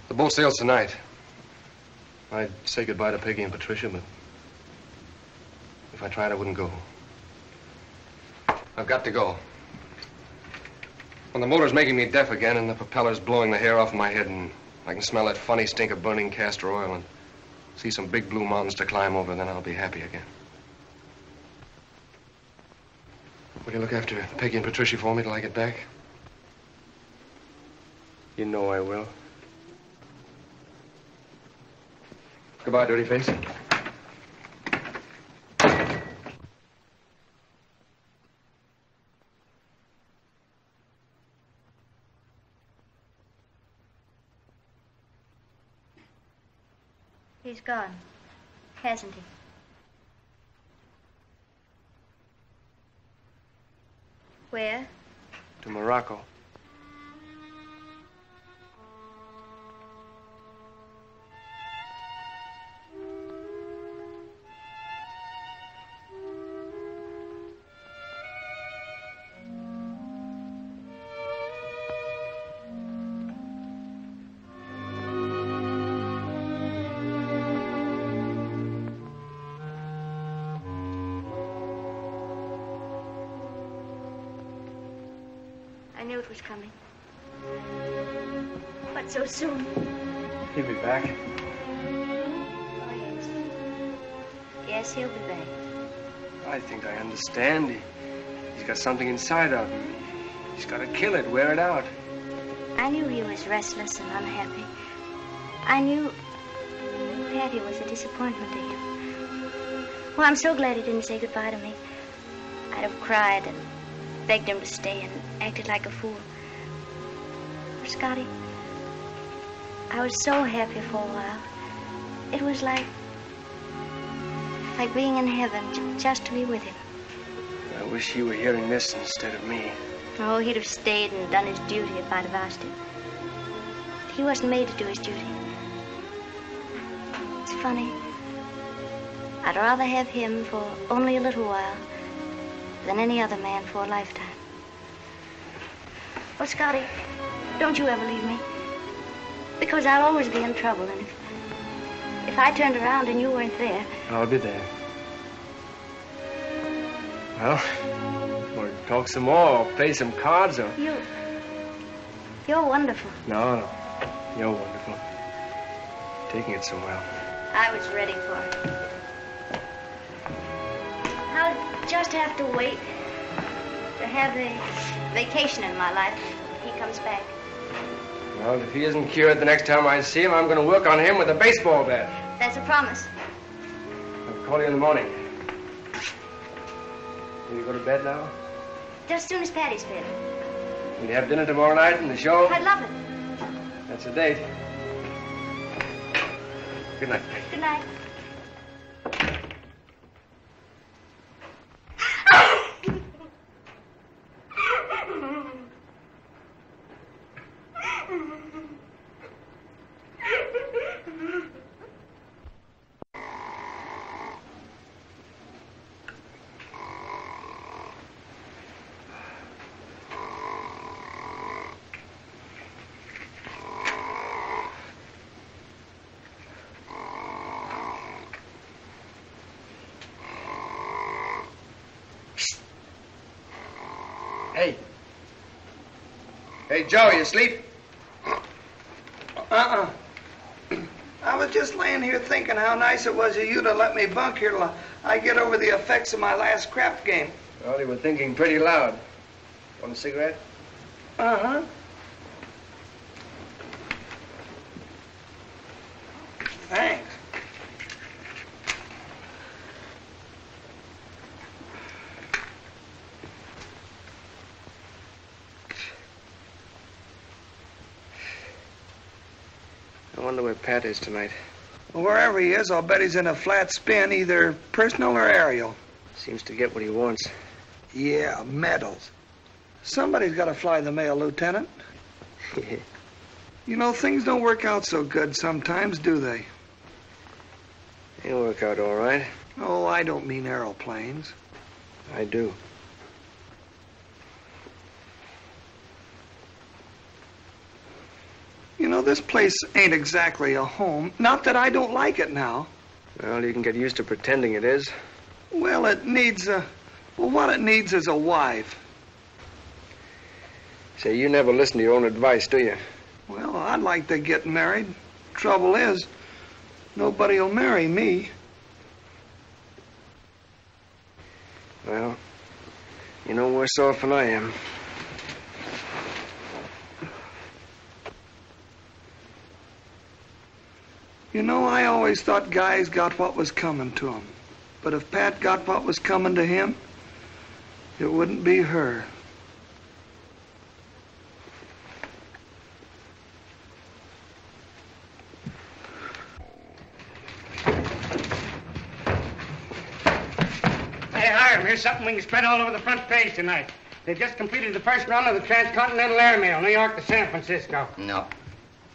The boat sails tonight. I'd say goodbye to Peggy and Patricia, but if I tried, I wouldn't go. I've got to go. When the motor's making me deaf again and the propeller's blowing the hair off my head and I can smell that funny stink of burning castor oil and see some big blue mountains to climb over, then I'll be happy again. Will you look after Peggy and Patricia for me till I get back? You know I will. Goodbye, dirty face. Gone, hasn't he? Where? To Morocco. Soon. He'll be back. Oh, yes. Yes, he'll be back. I think I understand. He, he's got something inside of him. He's got to kill it, wear it out. I knew he was restless and unhappy. I knew Patty was a disappointment to him. Well, I'm so glad he didn't say goodbye to me. I'd have cried and begged him to stay and acted like a fool. Scotty, I was so happy for a while. It was like like being in heaven just to be with him. I wish you were hearing this instead of me. Oh, he'd have stayed and done his duty if I'd have asked him. He wasn't made to do his duty. It's funny. I'd rather have him for only a little while than any other man for a lifetime. Oh, Scotty, don't you ever leave me. Because I'll always be in trouble, and if, if I turned around and you weren't there, I'll be there. Well, we'll talk some more, or play some cards, or... you... You're wonderful. No, no. You're wonderful. Taking it so well. I was ready for it. I'll just have to wait to have a vacation in my life when he comes back. Well, if he isn't cured the next time I see him, I'm going to work on him with a baseball bat. That's a promise. I'll call you in the morning. Will you go to bed now? Just as soon as Patty's fed. Will you have dinner tomorrow night and the show? I'd love it. That's a date. Good night. Good night. Hey, Joe, you asleep? Uh-uh. I was just laying here thinking how nice it was of you to let me bunk here till I get over the effects of my last crap game. Well, you were thinking pretty loud. Want a cigarette? Uh-huh. Thanks. I wonder where Pat is tonight. Well, wherever he is, I'll bet he's in a flat spin, either personal or aerial. Seems to get what he wants. Yeah, medals. Somebody's got to fly the mail, Lieutenant. You know, things don't work out so good sometimes, do they? He'll work out all right. Oh, I don't mean aeroplanes. I do. You know, this place ain't exactly a home. Not that I don't like it now. Well, you can get used to pretending it is. Well, it needs a. Well, what it needs is a wife. Say, you never listen to your own advice, do you? Well, I'd like to get married. Trouble is, nobody'll marry me. Well, you know worse off than I am. You know, I always thought guys got what was coming to them. But if Pat got what was coming to him, it wouldn't be her. Hey, Hiram, here's something we can spread all over the front page tonight. They've just completed the first run of the transcontinental airmail, New York to San Francisco. No.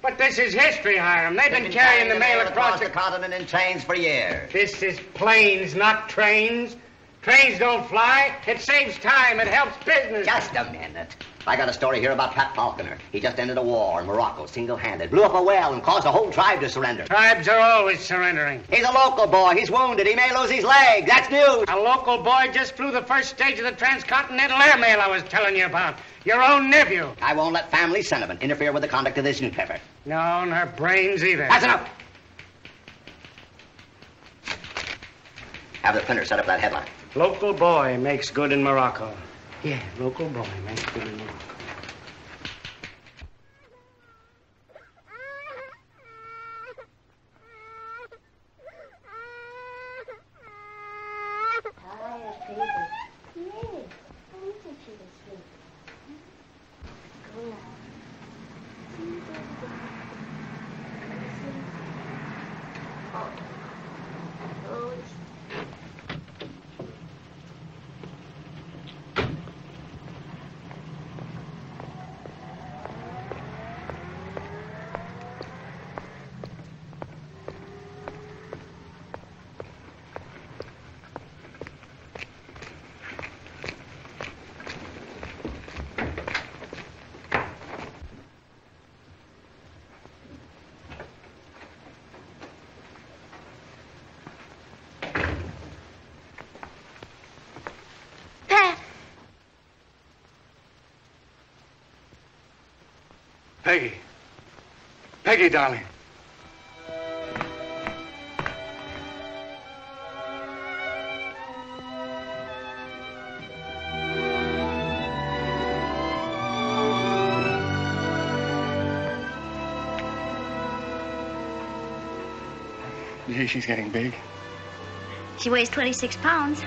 But this is history, Hiram. They've been, been carrying the carrying mail the across across the continent in trains for years. This is planes, not trains. Trains don't fly. It saves time. It helps business. Just a minute. I got a story here about Pat Falconer. He just ended a war in Morocco, single-handed. Blew up a well and caused a whole tribe to surrender. Tribes are always surrendering. He's a local boy. He's wounded. He may lose his leg. That's news. A local boy just flew the first stage of the transcontinental airmail I was telling you about. Your own nephew. I won't let family sentiment interfere with the conduct of this newspaper. No, and her brains either. That's enough. Have the printer set up that headline. Local boy makes good in Morocco. Yeah, local boy makes good in Morocco. Peggy. Peggy, darling. Gee, she's getting big. She weighs 26 pounds.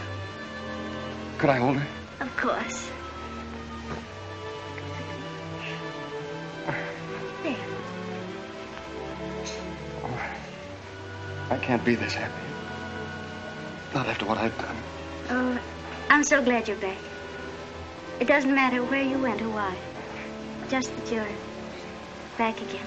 Could I hold her? Of course. Can't be this happy. Not after what I've done. Oh, I'm so glad you're back. It doesn't matter where you went or why. Just that you're back again.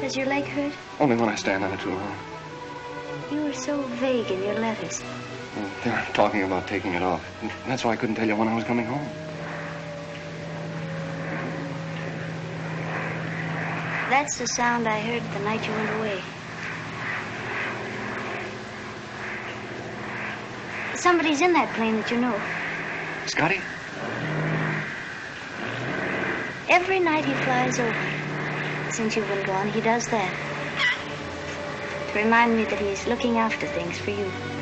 Does your leg hurt? Only when I stand on it too long. You were so vague in your letters. Well, They were talking about taking it off. That's why I couldn't tell you when I was coming home. That's the sound I heard the night you went away. Somebody's in that plane that you know. Scotty? Every night he flies over. Since you've been gone, he does that. To remind me that he's looking after things for you.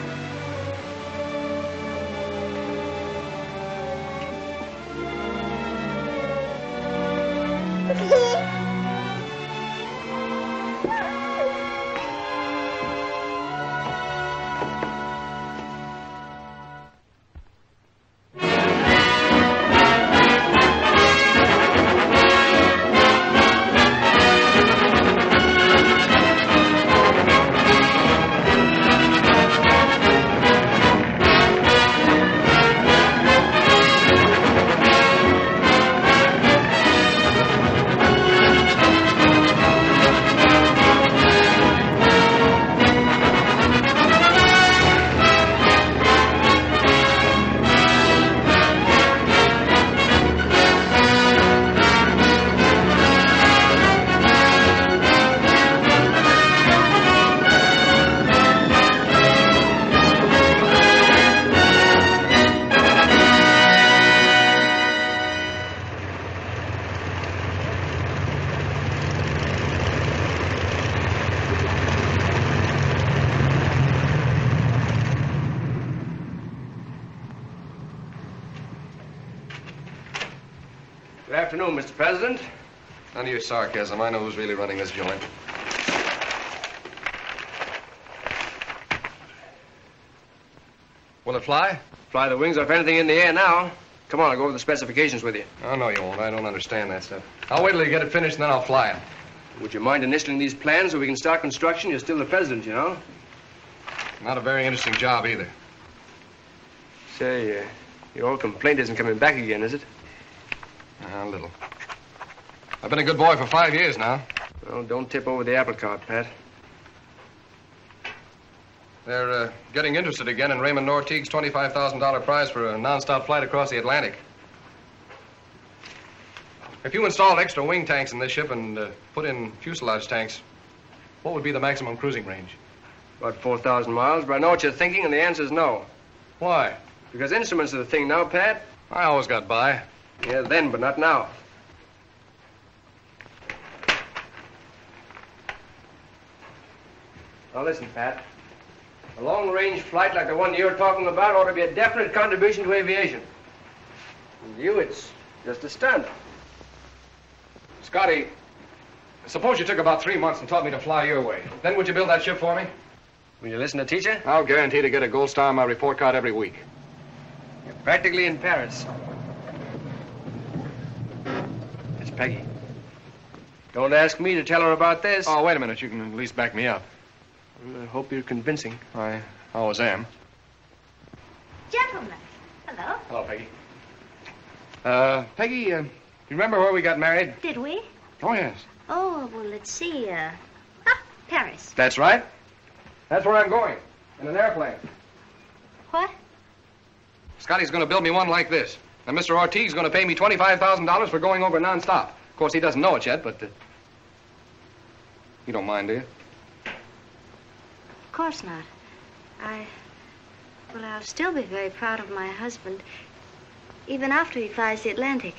Sarcasm. I know who's really running this joint. Will it fly? Fly the wings off anything in the air now. Come on, I'll go over the specifications with you. Oh, no, you won't. I don't understand that stuff. I'll wait till you get it finished, and then I'll fly it. Would you mind initialing these plans so we can start construction? You're still the president, you know. Not a very interesting job either. Say, uh, your old complaint isn't coming back again, is it? A little. I've been a good boy for five years now. Well, don't tip over the apple cart, Pat. They're uh, getting interested again in Raymond Orteig's $25,000 prize for a nonstop flight across the Atlantic. If you installed extra wing tanks in this ship and uh, put in fuselage tanks, what would be the maximum cruising range? About 4,000 miles, but I know what you're thinking, and the answer's no. Why? Because instruments are the thing now, Pat. I always got by. Yeah, then, but not now. Now listen, Pat. A long-range flight like the one you're talking about ought to be a definite contribution to aviation. And you, it's just a stunt. Scotty, suppose you took about three months and taught me to fly your way. Then would you build that ship for me? Will you listen to teacher? I'll guarantee to get a gold star on my report card every week. You're practically in Paris. It's Peggy. Don't ask me to tell her about this. Oh, wait a minute. You can at least back me up. I hope you're convincing. I always am. Gentlemen. Hello. Hello, Peggy. Uh, Peggy, uh, you remember where we got married? Did we? Oh, yes. Oh, well, let's see. Uh, ah, Paris. That's right. That's where I'm going. In an airplane. What? Scotty's going to build me one like this. And Mr. Orteig's going to pay me $25,000 for going over nonstop. Of course, he doesn't know it yet, but... Uh, you don't mind, do you? Of course not. I. Well, I'll still be very proud of my husband, even after he flies the Atlantic.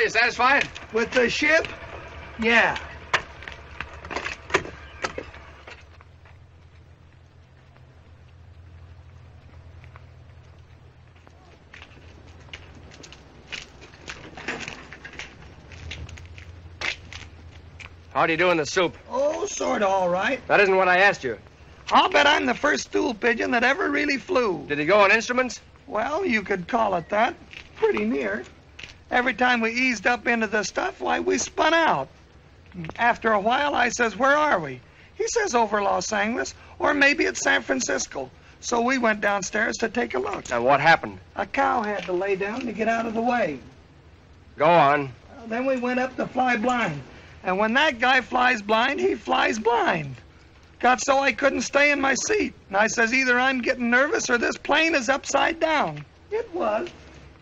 You satisfied? With the ship? Yeah. How do you do in the soup? Oh, sort of all right. That isn't what I asked you. I'll bet I'm the first stool pigeon that ever really flew. Did he go on instruments? Well, you could call it that. Pretty near. Every time we eased up into the stuff, why, we spun out. After a while, I says, Where are we? He says, Over Los Angeles, or maybe it's San Francisco. So we went downstairs to take a look. And what happened? A cow had to lay down to get out of the way. Go on. Then we went up to fly blind. And when that guy flies blind, he flies blind. Got so I couldn't stay in my seat. And I says, either I'm getting nervous or this plane is upside down. It was.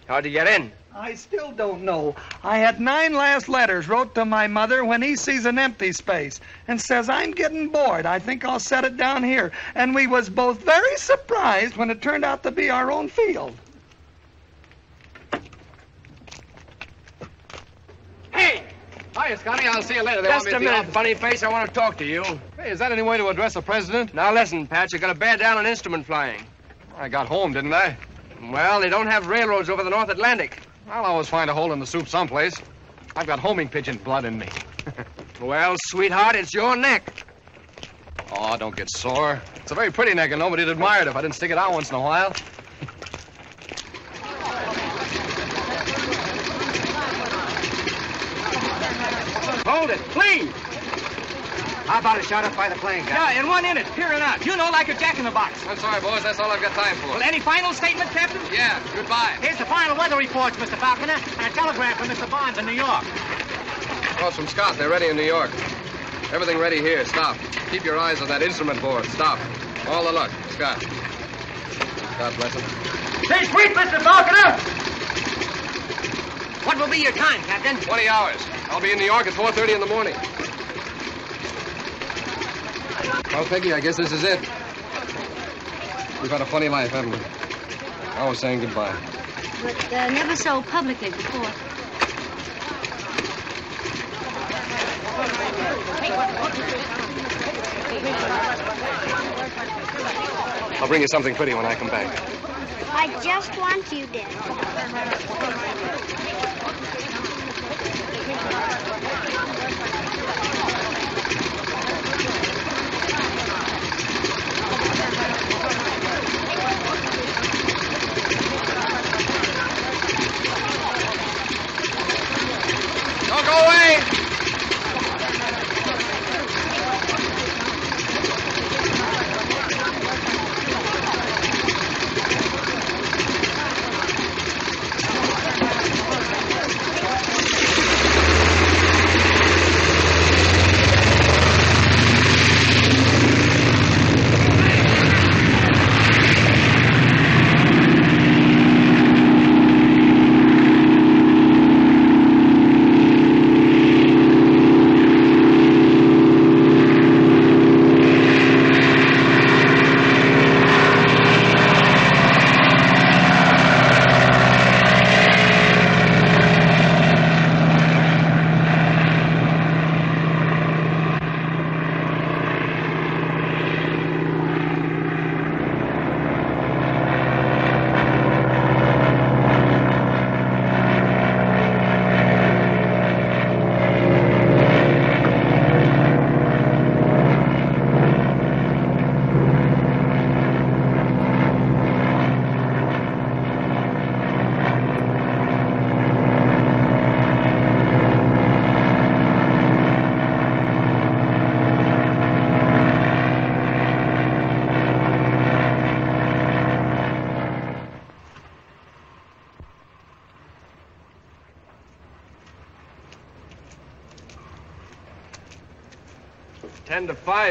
How'd you get in? I still don't know. I had nine last letters wrote to my mother when he sees an empty space and says, I'm getting bored. I think I'll set it down here. And we was both very surprised when it turned out to be our own field. Hey! Hiya, Scotty. I'll see you later. They Just a minute, funny face. I want to talk to you. Hey, is that any way to address the president? Now listen, Pat. You got to bear down on instrument flying. I got home, didn't I? Well, they don't have railroads over the North Atlantic. I'll always find a hole in the soup someplace. I've got homing pigeon blood in me. well, sweetheart, it's your neck. Oh, don't get sore. It's a very pretty neck, and nobody'd admire it if I didn't stick it out once in a while. Hold it, please. How about a shot up by the plane, Captain? Yeah, and one in it, peering out. You know, like a jack in the box. I'm sorry, boys. That's all I've got time for. Well, any final statement, Captain? Yeah, goodbye. Here's the final weather reports, Mr. Falconer, and a telegram from Mr. Barnes in New York. Oh, it's from Scott. They're ready in New York. Everything ready here. Stop. Keep your eyes on that instrument board. Stop. All the luck. Scott. God bless him. Stay sweet, Mr. Falconer! What will be your time, Captain? 20 hours. I'll be in New York at 4.30 in the morning. Well, Peggy, I guess this is it. We've had a funny life, haven't we? I was saying goodbye. But uh, never so publicly before. I'll bring you something pretty when I come back. I just want you, to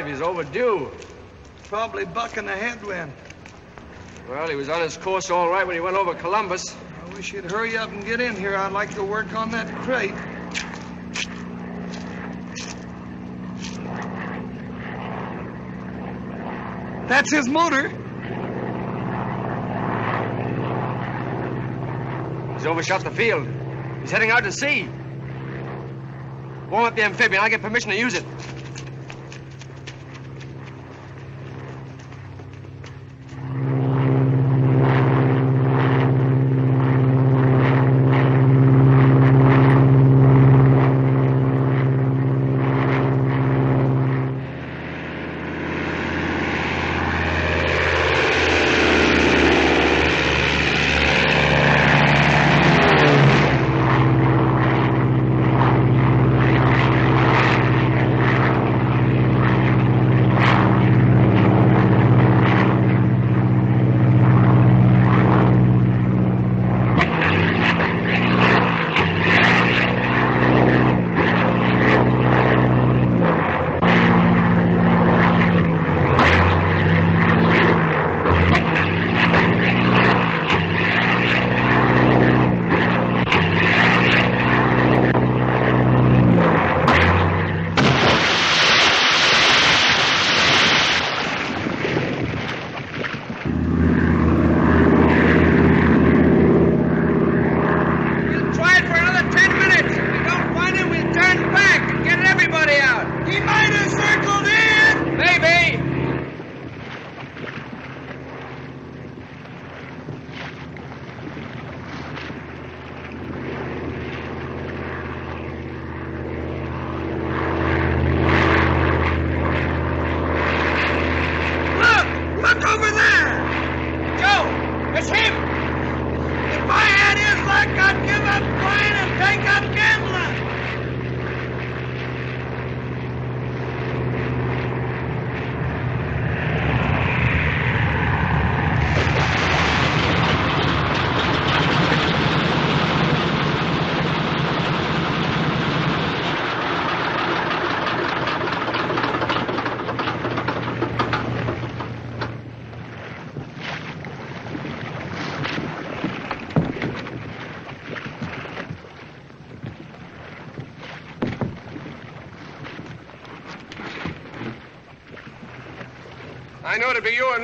he's overdue. Probably bucking the headwind. Well, he was on his course all right when he went over Columbus. I wish you'd hurry up and get in here. I'd like to work on that crate. That's his motor. He's overshot the field. He's heading out to sea. Warm up the amphibian. I'll get permission to use it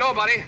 nobody.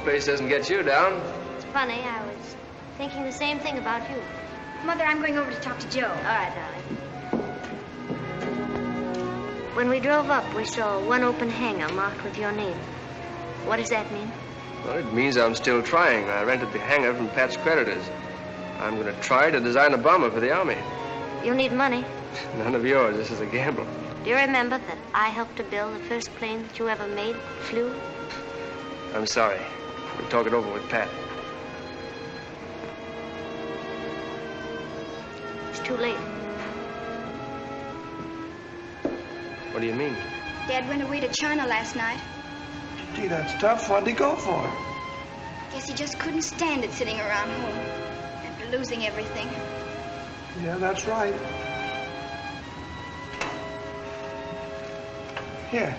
Place doesn't get you down. It's funny, I was thinking the same thing about you. Mother, I'm going over to talk to Joe. All right, darling. When we drove up, we saw one open hangar marked with your name. What does that mean? Well, it means I'm still trying. I rented the hangar from Pat's creditors. I'm going to try to design a bomber for the Army. You'll need money. None of yours. This is a gamble. Do you remember that I helped to build the first plane that you ever made, flew? I'm sorry. We'll talk it over with Pat. It's too late. What do you mean? Dad went away to China last night. Gee, that's tough. What'd he go for? Guess he just couldn't stand it sitting around home after losing everything. Yeah, that's right. Here.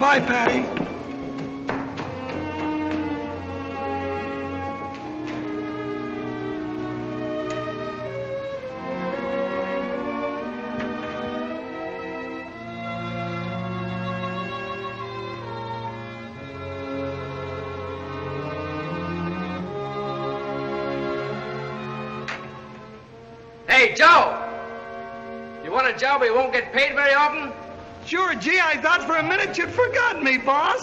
Bye, Patty. Hey, Joe! You want a job where you won't get paid very often? Sure, gee, I thought for a minute you'd forgotten me, boss.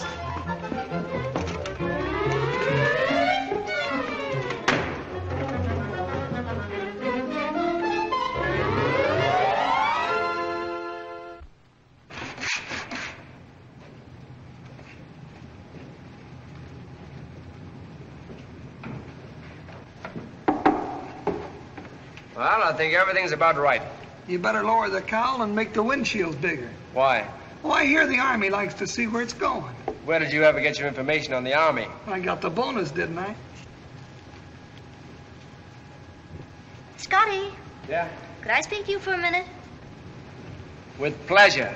Well, I think everything's about right. You better lower the cowl and make the windshields bigger. Why? Oh, I hear the Army likes to see where it's going. Where did you ever get your information on the Army? I got the bonus, didn't I? Scotty, Yeah? could I speak to you for a minute? With pleasure.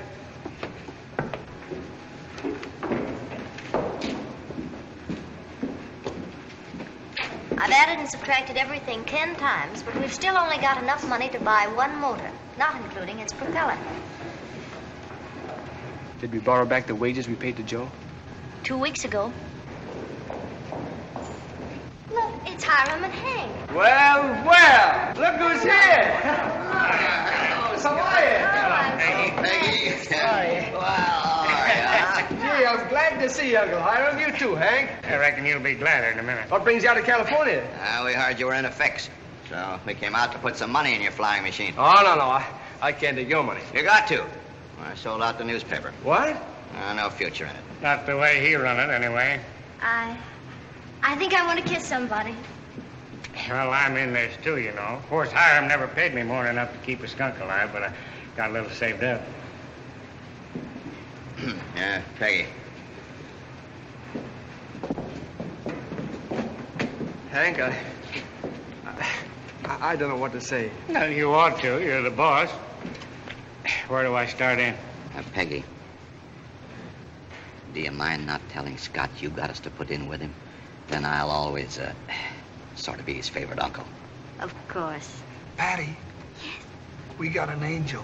I've added and subtracted everything ten times, but we've still only got enough money to buy one motor, not including its propeller. Did we borrow back the wages we paid to Joe? Two weeks ago. Look, it's Hiram and Hank. Well, well, look who's here. How are you? Peggy, Peggy. Sorry. Well, all right, Gee, I'm glad to see you, Uncle Hiram. You too, Hank. I reckon you'll be gladder in a minute. What brings you out of California? Uh, we heard you were in a fix. So we came out to put some money in your flying machine. Oh, no, no. I, I can't take your money. You got to. I sold out the newspaper. What? Uh, no future in it. Not the way he run it, anyway. I. I think I want to kiss somebody. Well, I'm in this too, you know. Of course, Hiram never paid me more than enough to keep a skunk alive, but I got a little saved up. yeah, Peggy. Hank, I, I. I don't know what to say. No, you ought to. You're the boss. Where do I start in? Uh, Peggy. Do you mind not telling Scott you got us to put in with him? Then I'll always, uh, sort of be his favorite uncle. Of course. Patty. Yes. We got an angel.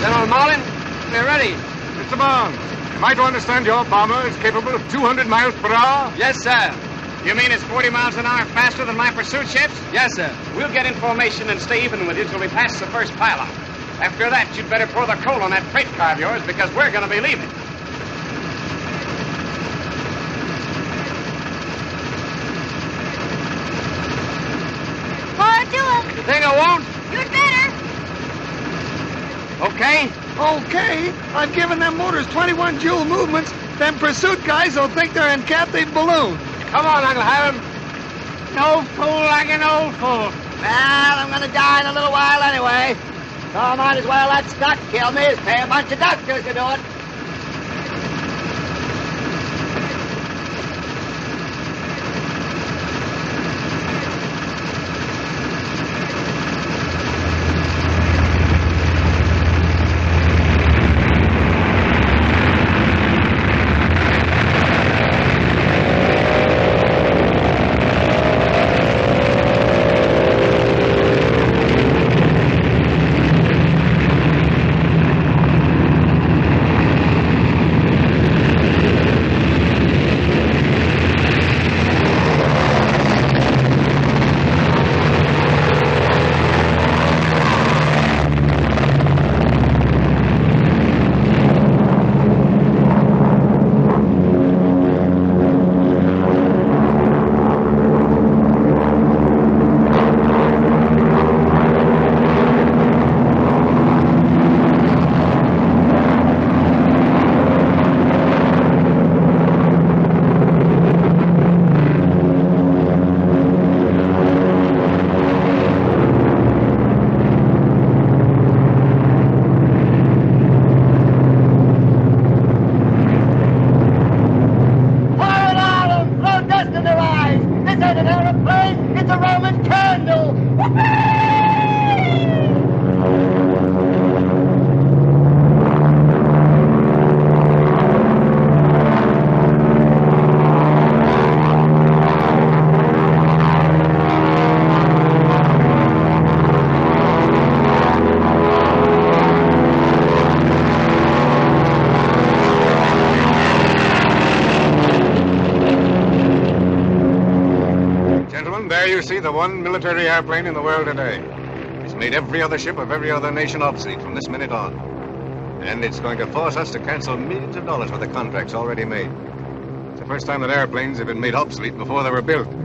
General Marlin, we're ready. Mr. Barnes, am I to understand your bomber is capable of 200 miles per hour? Yes, sir. You mean it's 40 miles an hour faster than my pursuit ships? Yes, sir. We'll get in formation and stay even with you till we pass the first pile After that, you'd better pour the coal on that freight car of yours because we're going to be leaving. More to him. You think I won't? You'd better. Okay. Okay. I've given them motors 21 joule movements. Them pursuit guys will think they're in Captain Balloon. Come on, Uncle Hiram. No fool like an old fool. Well, I'm gonna die in a little while anyway. So I might as well let Scott kill me as pay a bunch of doctors to do it. Military airplane in the world today. It's made every other ship of every other nation obsolete from this minute on. And it's going to force us to cancel millions of dollars worth of contracts already made. It's the first time that airplanes have been made obsolete before they were built.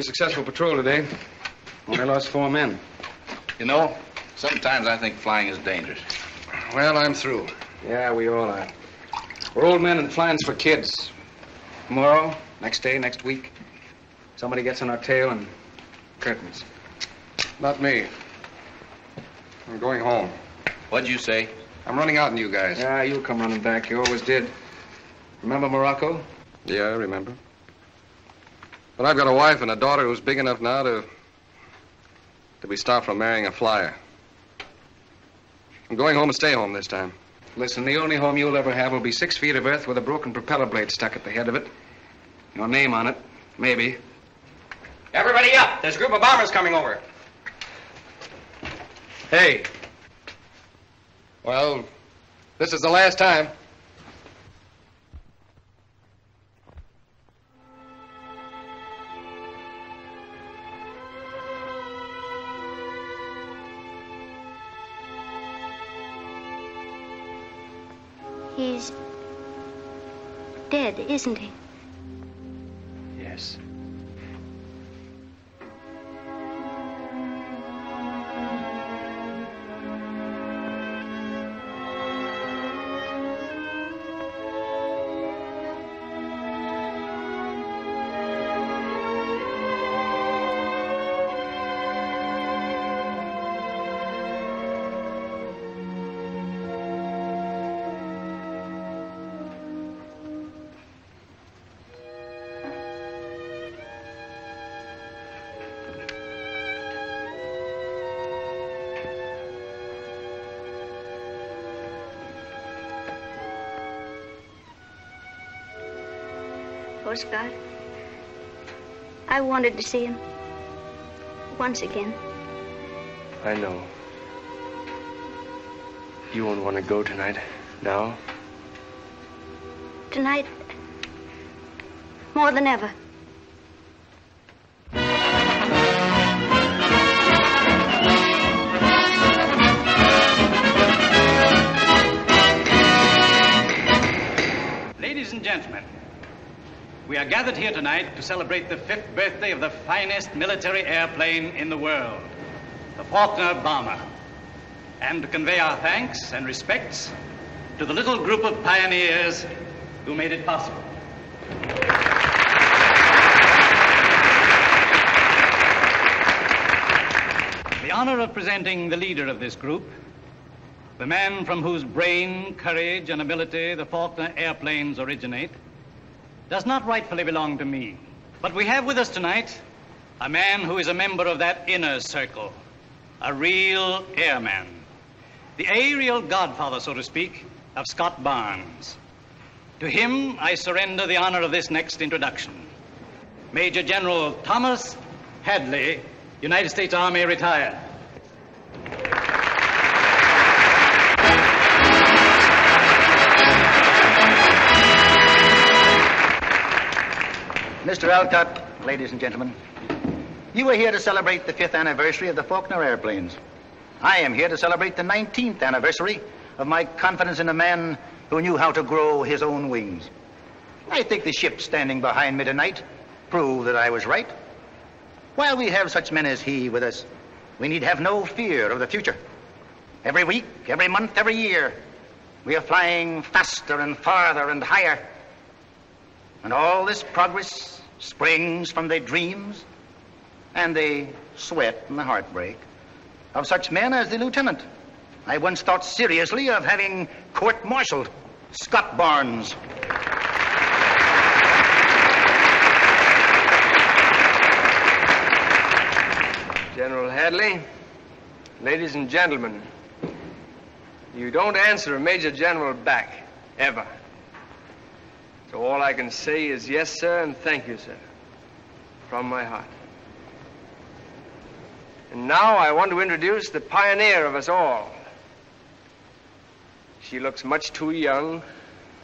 Very successful patrol today. Only lost four men. You know, sometimes I think flying is dangerous. Well, I'm through. Yeah, we all are. We're old men and flying's for kids. Tomorrow, next day, next week, somebody gets on our tail and curtains. Not me. I'm going home. What'd you say? I'm running out on you guys. Yeah, you'll come running back. You always did. Remember Morocco? Yeah, I remember. But I've got a wife and a daughter who's big enough now to to be stopped from marrying a flyer. I'm going home and stay home this time. Listen, the only home you'll ever have will be six feet of earth with a broken propeller blade stuck at the head of it. Your name on it, maybe. Everybody up! There's a group of bombers coming over. Hey. Well, this is the last time. Dead, isn't he? Yes. Scott. I wanted to see him. Once again. I know. You won't want to go tonight. Now? Tonight, more than ever. Gathered here tonight to celebrate the fifth birthday of the finest military airplane in the world, the Falconer Bomber, and to convey our thanks and respects to the little group of pioneers who made it possible. The honor of presenting the leader of this group, the man from whose brain, courage, and ability the Falconer airplanes originate, does not rightfully belong to me. But we have with us tonight a man who is a member of that inner circle, a real airman, the aerial godfather, so to speak, of Scott Barnes. To him, I surrender the honor of this next introduction. Major General Thomas Hadley, United States Army, retired. Mr. Alcott, ladies and gentlemen, you are here to celebrate the fifth anniversary of the Falconer airplanes. I am here to celebrate the 19th anniversary of my confidence in a man who knew how to grow his own wings. I think the ship standing behind me tonight proved that I was right. While we have such men as he with us, we need have no fear of the future. Every week, every month, every year, we are flying faster and farther and higher. And all this progress springs from their dreams and the sweat and the heartbreak of such men as the lieutenant. I once thought seriously of having court-martialed Scott Barnes. General Hadley, ladies and gentlemen, you don't answer a major general back, ever. So all I can say is yes, sir, and thank you, sir, from my heart. And now I want to introduce the pioneer of us all. She looks much too young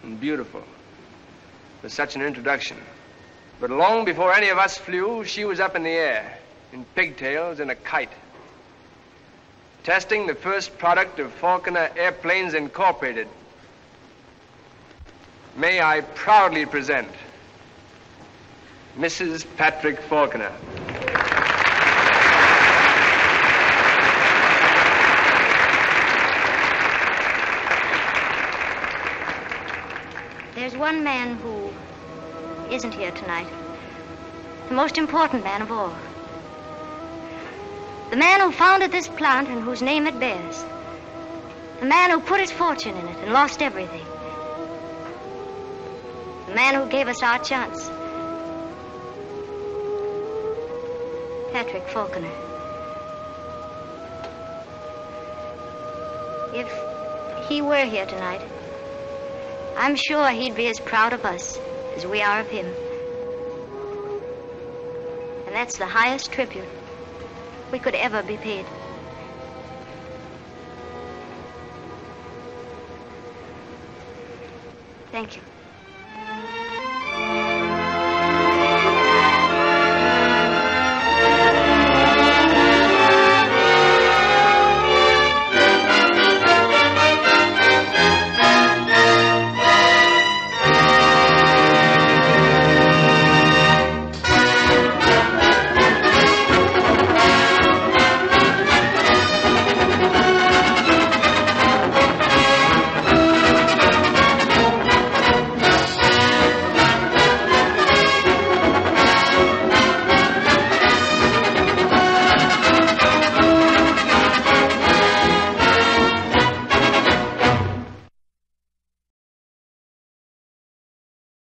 and beautiful for such an introduction. But long before any of us flew, she was up in the air, in pigtails and a kite, testing the first product of Falconer Airplanes Incorporated. May I proudly present Mrs. Patrick Falconer. There's one man who isn't here tonight. The most important man of all. The man who founded this plant and whose name it bears. The man who put his fortune in it and lost everything. The man who gave us our chance. Patrick Falconer. If he were here tonight, I'm sure he'd be as proud of us as we are of him. And that's the highest tribute we could ever be paid. Thank you.